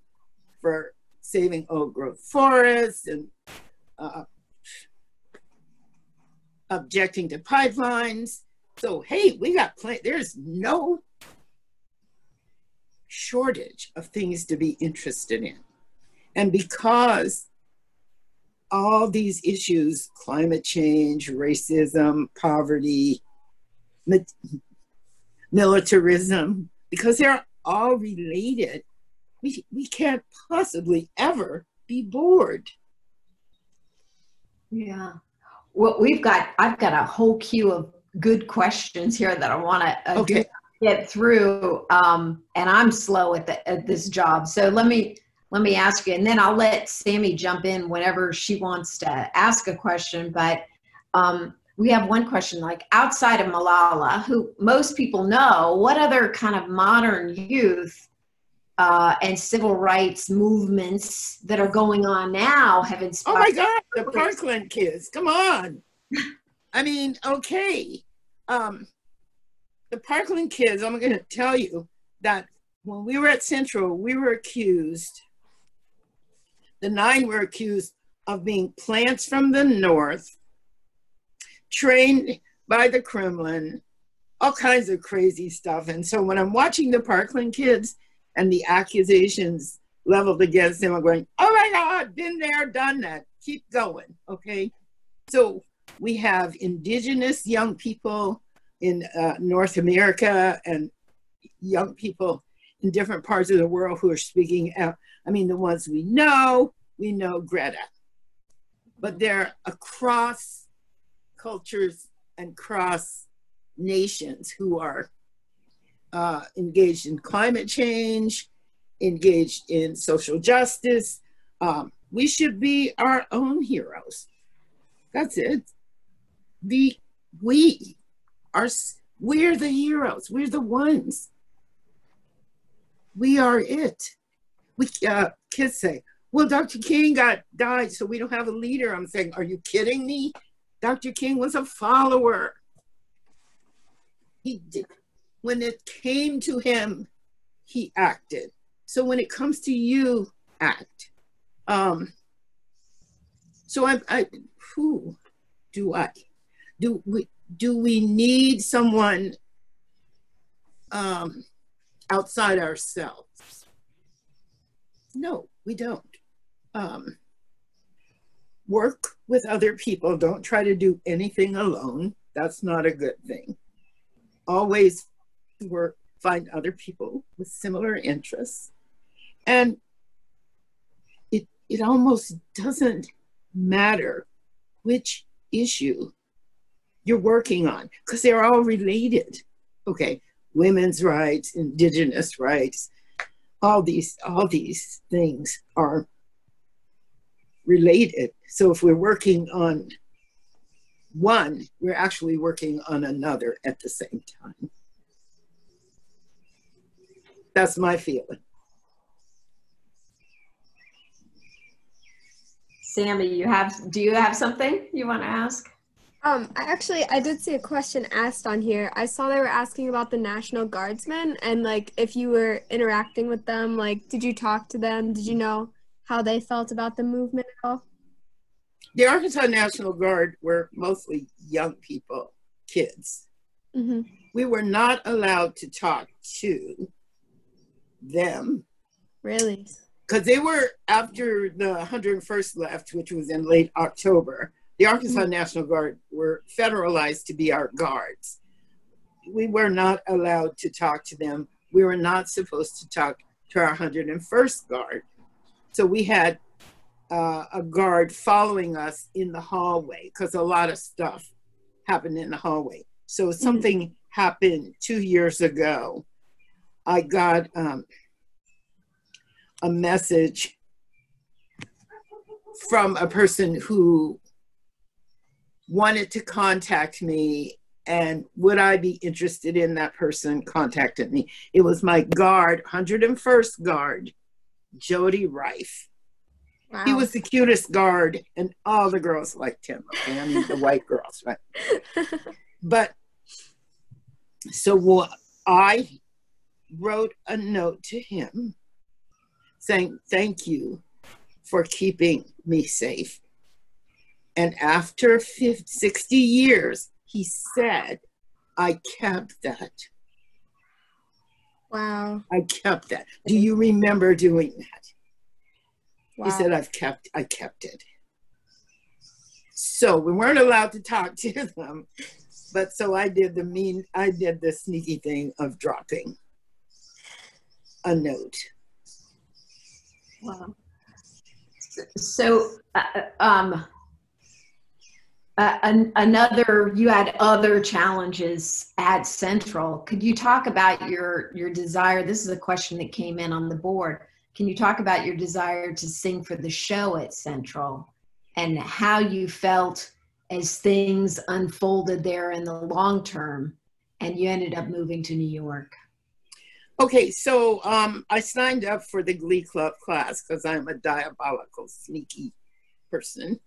Speaker 3: for saving old growth forests and uh, objecting to pipelines. So, hey, we got plenty, there's no shortage of things to be interested in. And because all these issues climate change, racism, poverty, militarism, because they're all related. We, we can't possibly ever be bored.
Speaker 1: Yeah. Well, we've got, I've got a whole queue of good questions here that I want to uh,
Speaker 3: Okay.
Speaker 1: get through. Um, and I'm slow at, the, at this job. So let me, let me ask you, and then I'll let Sammy jump in whenever she wants to ask a question. But um, we have one question like outside of Malala, who most people know, what other kind of modern youth uh, and civil rights movements that are going on now have inspired?
Speaker 3: Oh
Speaker 1: inspired?
Speaker 3: my God, the Parkland kids, come on. I mean, okay. Um, the Parkland kids, I'm going to tell you that when we were at Central, we were accused, the nine were accused of being plants from the north, trained by the Kremlin, all kinds of crazy stuff. And so when I'm watching the Parkland kids and the accusations leveled against them, I'm going, oh my God, been there, done that. Keep going, okay? So we have indigenous young people in uh, North America and young people in different parts of the world who are speaking out. I mean, the ones we know, we know Greta, but they're across cultures and cross nations who are uh, engaged in climate change, engaged in social justice. Um, we should be our own heroes. That's it. The we are we're the heroes. We're the ones. We are it. We uh, kids say, "Well, Dr. King got died, so we don't have a leader." I'm saying, "Are you kidding me? Dr. King was a follower. He did. When it came to him, he acted. So when it comes to you, act. Um, so I, I, who do I, do we, do we need someone um, outside ourselves? No, we don't. Um, work with other people. Don't try to do anything alone. That's not a good thing. Always work, find other people with similar interests. And it, it almost doesn't matter which issue you're working on because they're all related. Okay, women's rights, indigenous rights, all these, all these things are related. So if we're working on one, we're actually working on another at the same time. That's my feeling.
Speaker 1: Sammy, you have, do you have something you want to ask?
Speaker 2: Um, I actually I did see a question asked on here. I saw they were asking about the National Guardsmen and like if you were interacting with them, like did you talk to them? Did you know how they felt about the movement at all?
Speaker 3: The Arkansas National Guard were mostly young people, kids.
Speaker 2: hmm
Speaker 3: We were not allowed to talk to them
Speaker 2: Really?
Speaker 3: because they were after the 101st left, which was in late October. The Arkansas National Guard were federalized to be our guards. We were not allowed to talk to them. We were not supposed to talk to our 101st Guard. So we had uh, a guard following us in the hallway because a lot of stuff happened in the hallway. So something happened two years ago. I got um, a message from a person who wanted to contact me and would I be interested in that person contacted me. It was my guard, 101st guard, Jody Rife.
Speaker 2: Wow.
Speaker 3: He was the cutest guard and all the girls liked him. Okay, I mean the white girls, right? But so what I wrote a note to him saying, Thank you for keeping me safe. And after 50, 60 years, he said, I kept that.
Speaker 2: Wow.
Speaker 3: I kept that. Do you remember doing that?
Speaker 2: Wow.
Speaker 3: He said, I've kept, I kept it. So we weren't allowed to talk to them. But so I did the mean, I did the sneaky thing of dropping a note.
Speaker 1: Wow. So, uh, um, uh, an, another, you had other challenges at Central. Could you talk about your your desire? This is a question that came in on the board. Can you talk about your desire to sing for the show at Central and how you felt as things unfolded there in the long term and you ended up moving to New York?
Speaker 3: Okay, so um, I signed up for the Glee Club class because I'm a diabolical, sneaky person,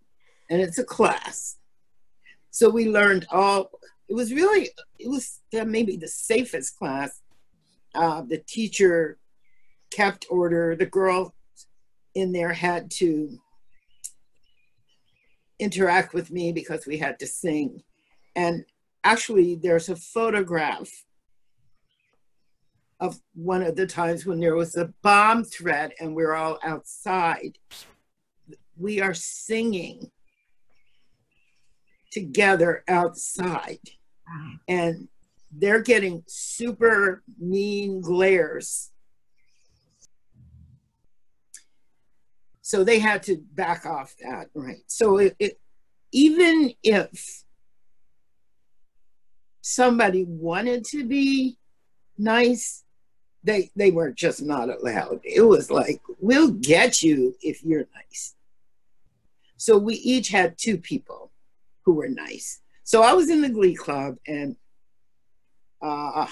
Speaker 3: and it's a class. So we learned all. It was really, it was maybe the safest class. Uh, the teacher kept order. The girl in there had to interact with me because we had to sing. And actually, there's a photograph of one of the times when there was a bomb threat and we're all outside. We are singing together outside. And they're getting super mean glares. So they had to back off that, right? So it, it, even if somebody wanted to be nice, they they were just not allowed. It was like, we'll get you if you're nice. So we each had two people who were nice. So I was in the glee club and uh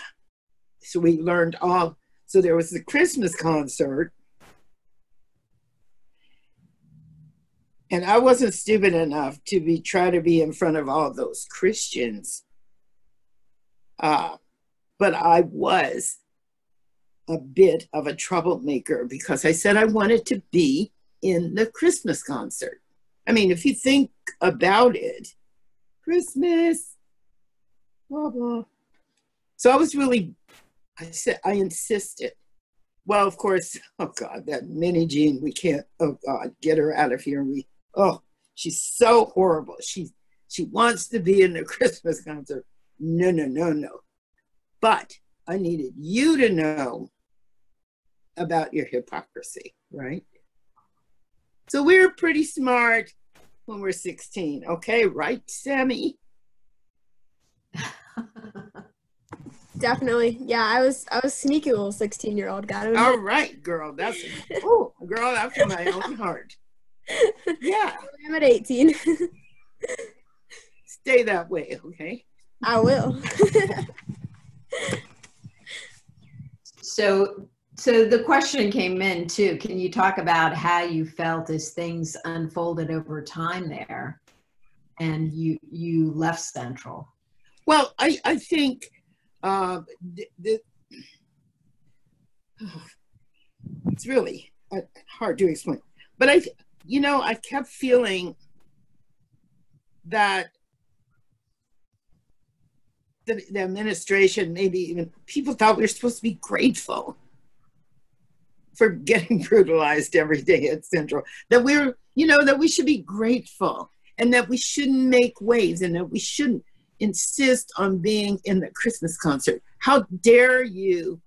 Speaker 3: so we learned all so there was the Christmas concert. And I wasn't stupid enough to be try to be in front of all those Christians. Uh, but I was a bit of a troublemaker because I said I wanted to be in the Christmas concert. I mean, if you think about it, Christmas, blah, blah. So I was really, I said, I insisted. Well, of course, oh God, that Minnijean, we can't, oh God, get her out of here. We, oh, she's so horrible. She, she wants to be in the Christmas concert. No, no, no, no. But I needed you to know about your hypocrisy, right? So we're pretty smart when we're 16, okay? Right, Sammy?
Speaker 2: Definitely. Yeah, I was I was sneaky little 16 year old. Got it.
Speaker 3: All right, girl. That's oh, a girl after my own heart. Yeah.
Speaker 2: I'm at 18.
Speaker 3: Stay that way, okay?
Speaker 2: I will.
Speaker 1: So, so the question came in too. Can you talk about how you felt as things unfolded over time there, and you you left Central?
Speaker 3: Well, I I think uh, the, the, it's really uh, hard to explain, but I you know I kept feeling that the, the administration, maybe even people thought we were supposed to be grateful for getting brutalized every day at Central. That we're, you know, that we should be grateful and that we shouldn't make waves and that we shouldn't insist on being in the Christmas concert. How dare you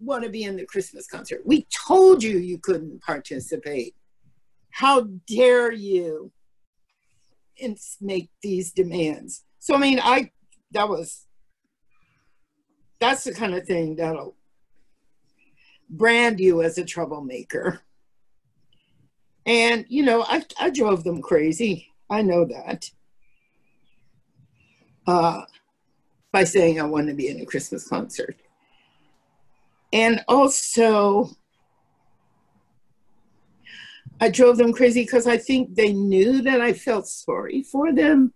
Speaker 3: want to be in the Christmas concert? We told you you couldn't participate. How dare you make these demands? So, I mean, I that was that's the kind of thing that'll brand you as a troublemaker. And you know, I I drove them crazy. I know that. Uh, by saying I want to be in a Christmas concert. And also, I drove them crazy because I think they knew that I felt sorry for them.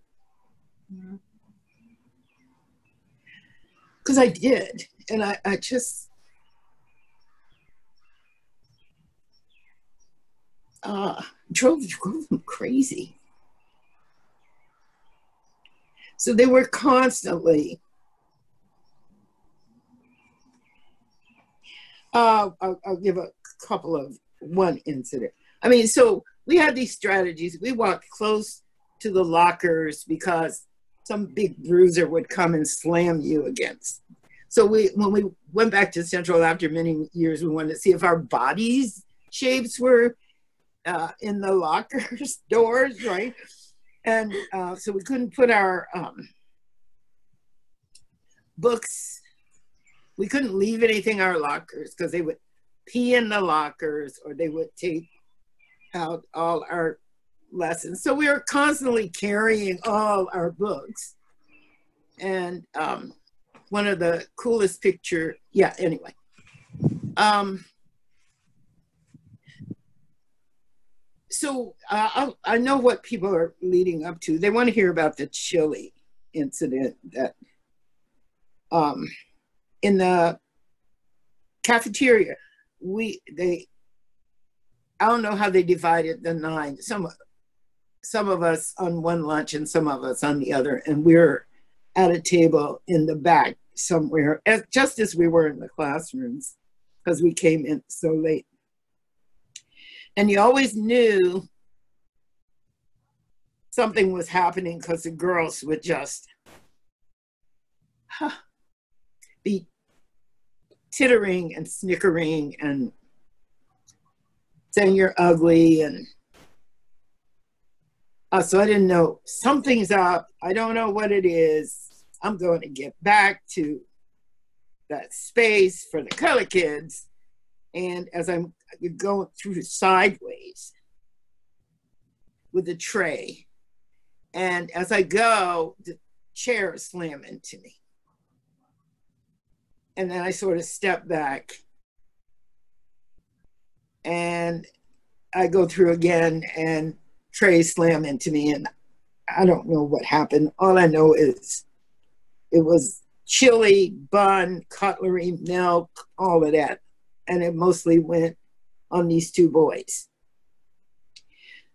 Speaker 3: Mm-hmm because I did. And I, I just, uh, drove, drove them crazy. So they were constantly, uh, I'll, I'll give a couple of one incident. I mean, so we had these strategies. We walked close to the lockers because some big bruiser would come and slam you against. So we, when we went back to Central after many years, we wanted to see if our bodies shapes were uh, in the lockers doors, right? And uh, so we couldn't put our um, books, we couldn't leave anything in our lockers because they would pee in the lockers or they would take out all our lessons. So we were constantly carrying all our books. And um, one of the coolest picture, yeah, anyway. Um, so uh, I, know what people are leading up to. They want to hear about the chili incident that um, in the cafeteria, we they I don't know how they divided the nine. Some some of us on one lunch and some of us on the other, and we're at a table in the back somewhere, as, just as we were in the classrooms, because we came in so late. And you always knew something was happening because the girls would just huh, be tittering and snickering and saying you're ugly and uh, so I didn't know something's up. I don't know what it is. I'm going to get back to that space for the color kids. And as I'm going through sideways with the tray, and as I go, the chair slam into me. And then I sort of step back and I go through again and tray slam into me and I don't know what happened. All I know is it was chili, bun, cutlery, milk, all of that. And it mostly went on these two boys.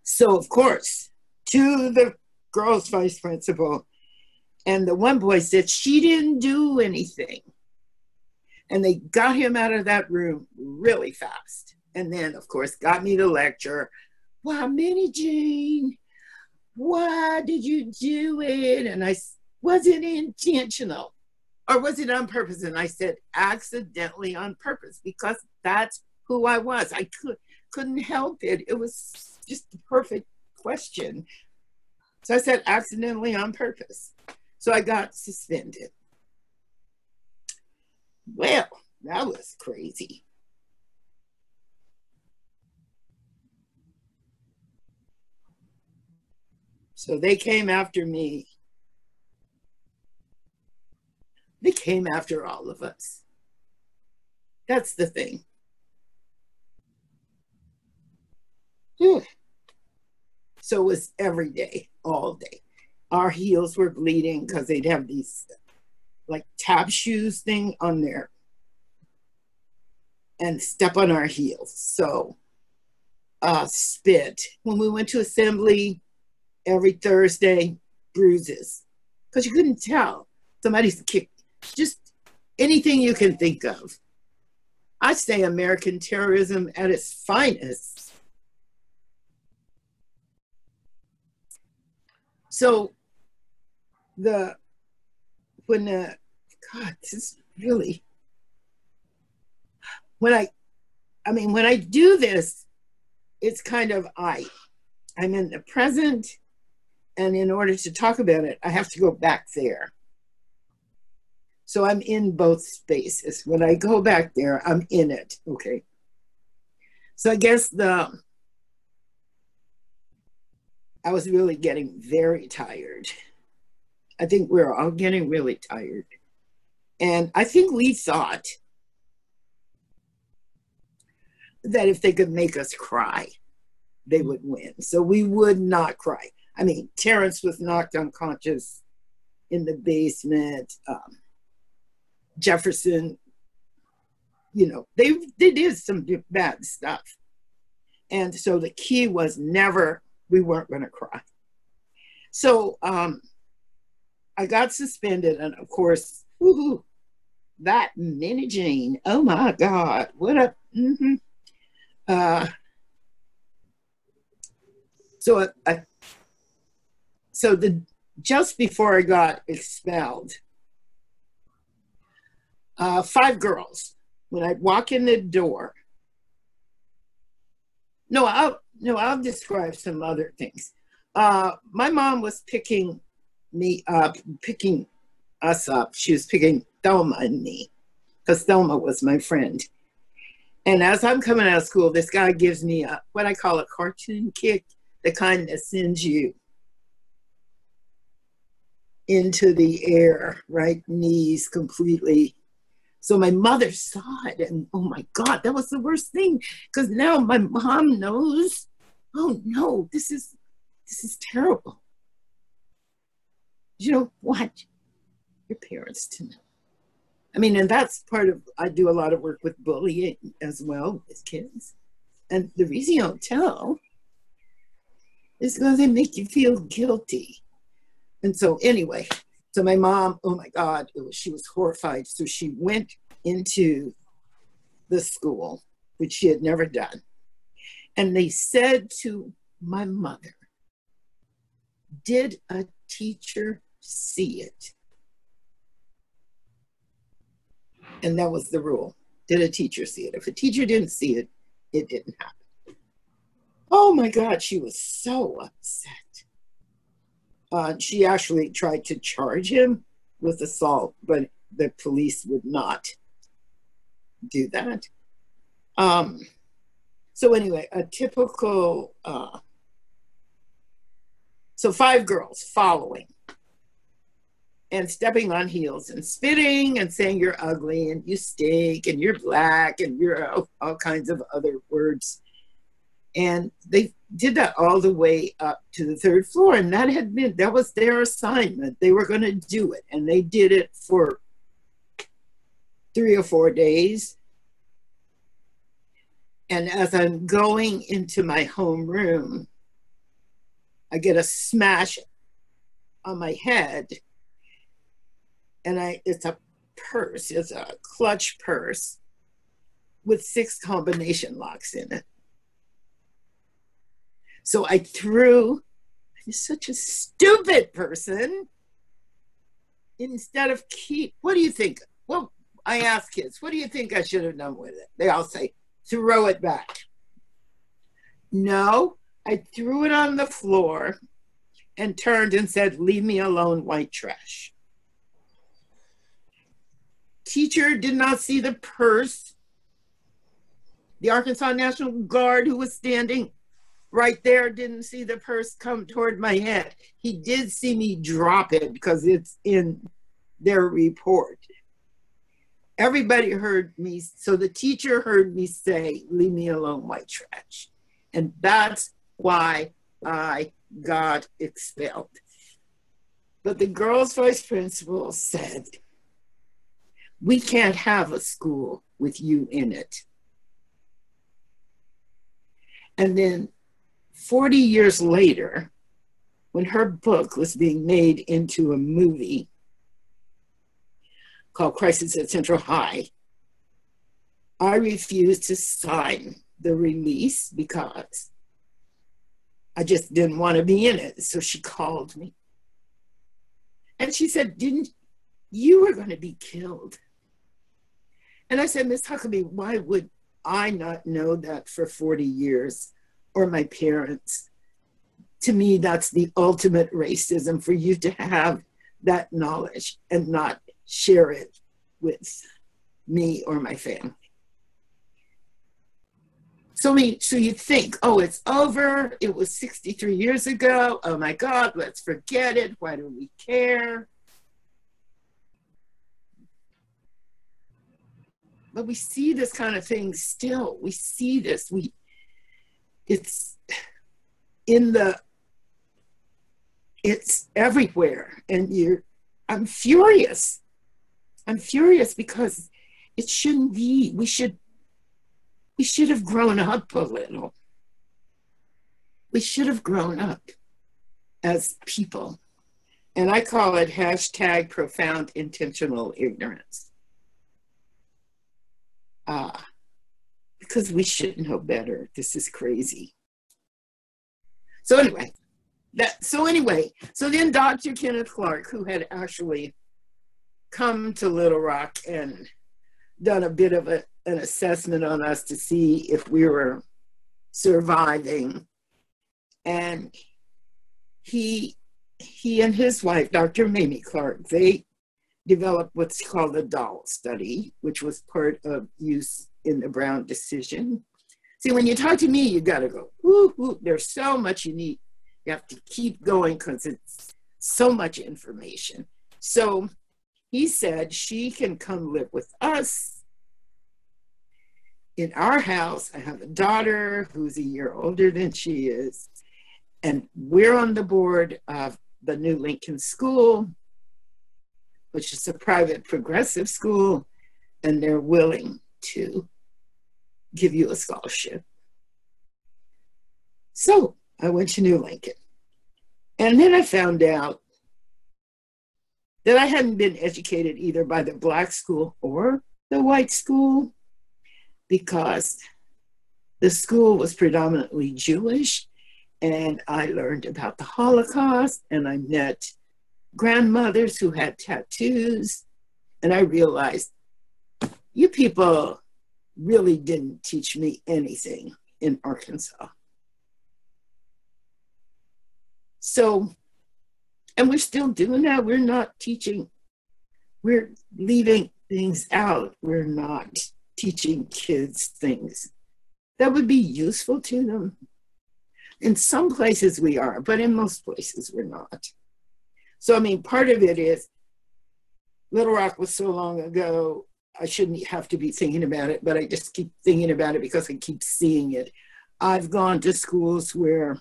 Speaker 3: So, of course, to the girls' vice principal, and the one boy said, She didn't do anything. And they got him out of that room really fast. And then, of course, got me to lecture. Why, Minnie Jane, why did you do it? And I was it intentional or was it on purpose? And I said, accidentally on purpose because that's who I was. I could, couldn't help it. It was just the perfect question. So I said, accidentally on purpose. So I got suspended. Well, that was crazy. So they came after me. They came after all of us. That's the thing. So it was every day, all day. Our heels were bleeding because they'd have these like tap shoes thing on there and step on our heels. So uh, spit. When we went to assembly, every Thursday, bruises, because you couldn't tell. Somebody's kicked, just anything you can think of. I say American terrorism at its finest. So the when the God, this is really when I I mean when I do this, it's kind of I I'm in the present and in order to talk about it, I have to go back there. So I'm in both spaces. When I go back there, I'm in it. Okay. So I guess the I was really getting very tired. I think we we're all getting really tired. And I think we thought that if they could make us cry, they would win. So we would not cry. I mean, Terrence was knocked unconscious in the basement. Um, Jefferson, you know, they they did some bad stuff, and so the key was never we weren't going to cry. So um, I got suspended, and of course, woohoo, that Jane, oh my God, what a. Mm-hmm. Uh, so I, I so the just before I got expelled, uh, five girls, when I walk in the door, no, I'll, no, I'll describe some other things. Uh, my mom was picking me up, picking us up. She was picking Thelma and me, because Thelma was my friend. And as I'm coming out of school, this guy gives me a, what I call a cartoon kick, the kind that sends you into the air, right? Knees completely. So my mother saw it, and oh my God, that was the worst thing. Because now my mom knows, oh no, this is this is terrible. You don't want your parents to know. I mean, and that's part of, I do a lot of work with bullying as well with kids. And the reason you don't tell is because they make you feel guilty. And so, anyway, so my mom, oh my God, was, she was horrified. So she went into the school, which she had never done. And they said to my mother, Did a teacher see it? And that was the rule. Did a teacher see it? If a teacher didn't see it, it didn't happen. Oh my God, she was so upset. Uh, she actually tried to charge him with assault, but the police would not do that. Um, so anyway, a typical, uh, so five girls following and stepping on heels and spitting and saying you're ugly and you stink and you're black and you're all, all kinds of other words. And they did that all the way up to the third floor. And that had been, that was their assignment. They were going to do it. And they did it for three or four days. And as I'm going into my home room, I get a smash on my head and I it's a purse, it's a clutch purse with six combination locks in it. So I threw, I'm such a stupid person. Instead of keep, what do you think? Well, I ask kids, what do you think I should have done with it? They all say, throw it back. No, I threw it on the floor and turned and said, leave me alone, white trash teacher did not see the purse. The Arkansas National Guard, who was standing right there, didn't see the purse come toward my head. He did see me drop it because it's in their report. Everybody heard me, so the teacher heard me say, Leave me alone, white trash. And that's why I got expelled. But the girls' vice principal said, we can't have a school with you in it. And then 40 years later, when her book was being made into a movie called Crisis at Central High, I refused to sign the release because I just didn't want to be in it. So she called me. And she said, Didn't you were going to be killed? And I said, Miss Huckaby, why would I not know that for 40 years or my parents? To me, that's the ultimate racism for you to have that knowledge and not share it with me or my family. So, me, so you think, oh, it's over. It was 63 years ago. Oh my God, let's forget it. Why do we care? but we see this kind of thing still. We see this. We it's in the it's everywhere. And you're i'm furious. I'm furious because it shouldn't be we should we should have grown up a little. We should have grown up as people. And i call it hashtag profound intentional ignorance. Ah, because we should know better. This is crazy. So, anyway, that so anyway, so then Dr. Kenneth Clark, who had actually come to Little Rock and done a bit of a, an assessment on us to see if we were surviving. And he he and his wife, Dr. Mamie Clark, they developed what's called the doll study, which was part of use in the Brown decision. See, when you talk to me, you got to go, whoo, whoo, there's so much you need. You have to keep going because it's so much information. So he said she can come live with us in our house. I have a daughter who's a year older than she is. And we're on the board of the New Lincoln School, which is a private progressive school, and they're willing to give you a scholarship. So I went to New Lincoln. And then I found out that I hadn't been educated either by the black school or the white school because the school was predominantly Jewish and I learned about the Holocaust and I met grandmothers who had tattoos and I realized you people really didn't teach me anything in Arkansas. So, and we're still doing that. We're not teaching, we're leaving things out. We're not teaching kids things that would be useful to them. In some places we are, but in most places we're not. So, I mean, part of it is Little Rock was so long ago, I shouldn't have to be thinking about it, but I just keep thinking about it because I keep seeing it. I've gone to schools where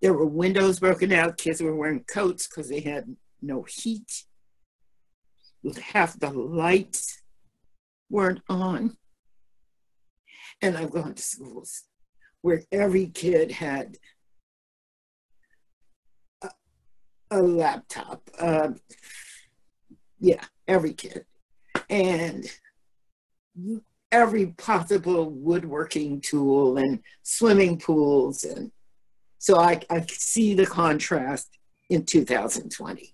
Speaker 3: there were windows broken out, kids were wearing coats because they had no heat. Half the lights weren't on. And I've gone to schools where every kid had a, a laptop. Uh, yeah, every kid and every possible woodworking tool and swimming pools. And so I, I see the contrast in 2020.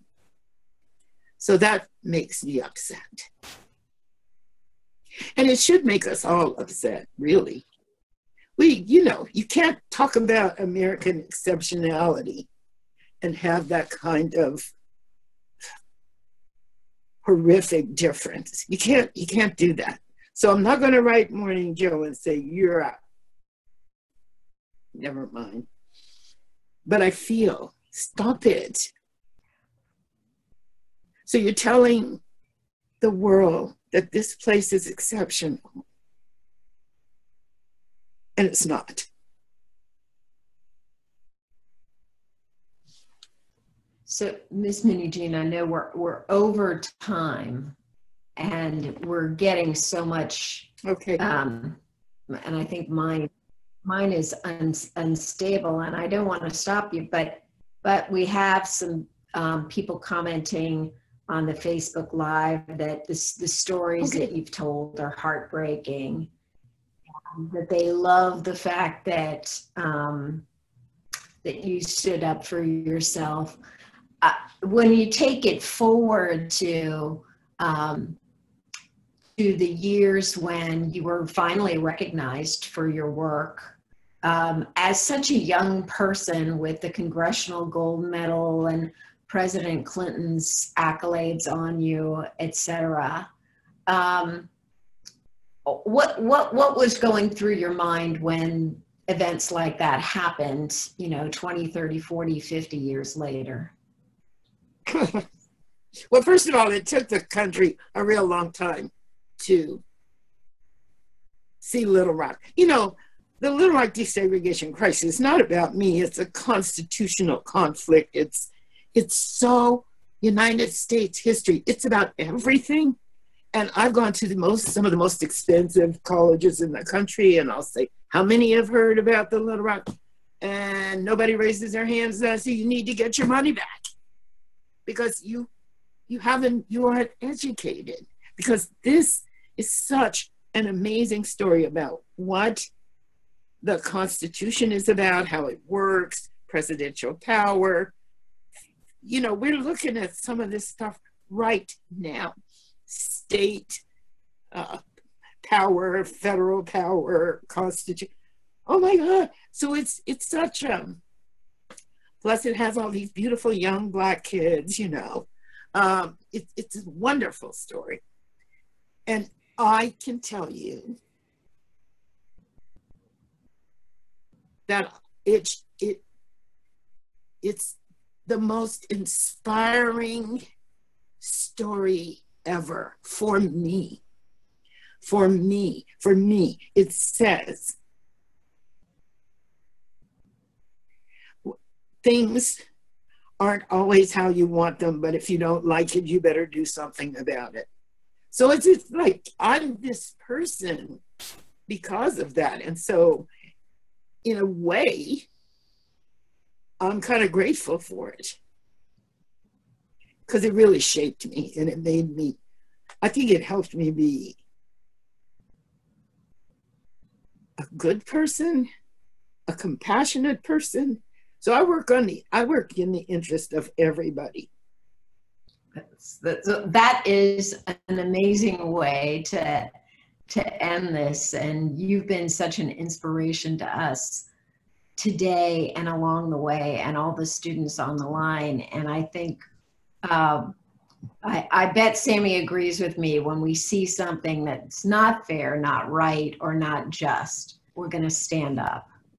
Speaker 3: So that makes me upset. And it should make us all upset, really. We, you know, you can't talk about American exceptionality and have that kind of horrific difference. You can't you can't do that. So I'm not going to write Morning Joe and say you're out. Never mind. But I feel stop it. So you're telling the world that this place is exceptional. And it's not.
Speaker 1: So, Miss Ms. Minnijean, I know we're we're over time, and we're getting so much.
Speaker 3: Okay.
Speaker 1: Um, and I think mine mine is un, unstable, and I don't want to stop you, but but we have some um, people commenting on the Facebook Live that the the stories that you've told are heartbreaking. That they love the fact that um, that you stood up for yourself uh, when you take it forward to um, to the years when you were finally recognized for your work um, as such a young person with the congressional gold medal and president clinton's accolades on you etc um, what what what was going through your mind when events like that happened you know 20 30 40 50 years later
Speaker 3: well, first of all, it took the country a real long time to see Little Rock. You know, the Little Rock desegregation crisis is not about me. It's a constitutional conflict. It's it's so United States history. It's about everything. And I've gone to the most some of the most expensive colleges in the country, and I'll say, how many have heard about the Little Rock? And nobody raises their hands and I say, you need to get your money back because you you haven't you aren't educated because this is such an amazing story about what the constitution is about how it works presidential power. You know, we're looking at some of this stuff right now. State uh, power, federal power, constitution. Oh my God! So it's it's such a plus it has all these beautiful young black kids. You know, um, it, it's a wonderful story, and I can tell you that it it it's the most inspiring story ever for me. For me for me. It says things aren't always how you want them but if you don't like it you better do something about it so it's, it's like i'm this person because of that and so in a way, I'm kind of grateful for it because it really shaped me and it made me, I think it helped me be a good person, a compassionate person. So I work on the, I work in the interest of everybody.
Speaker 1: That's, that's, that is an amazing way to to end this. And you've been such an inspiration to us today and along the way, and all the students on the line. And I think, um, I, I bet Sammy agrees with me when we see something that's not fair, not right, or not just, we're going to stand up.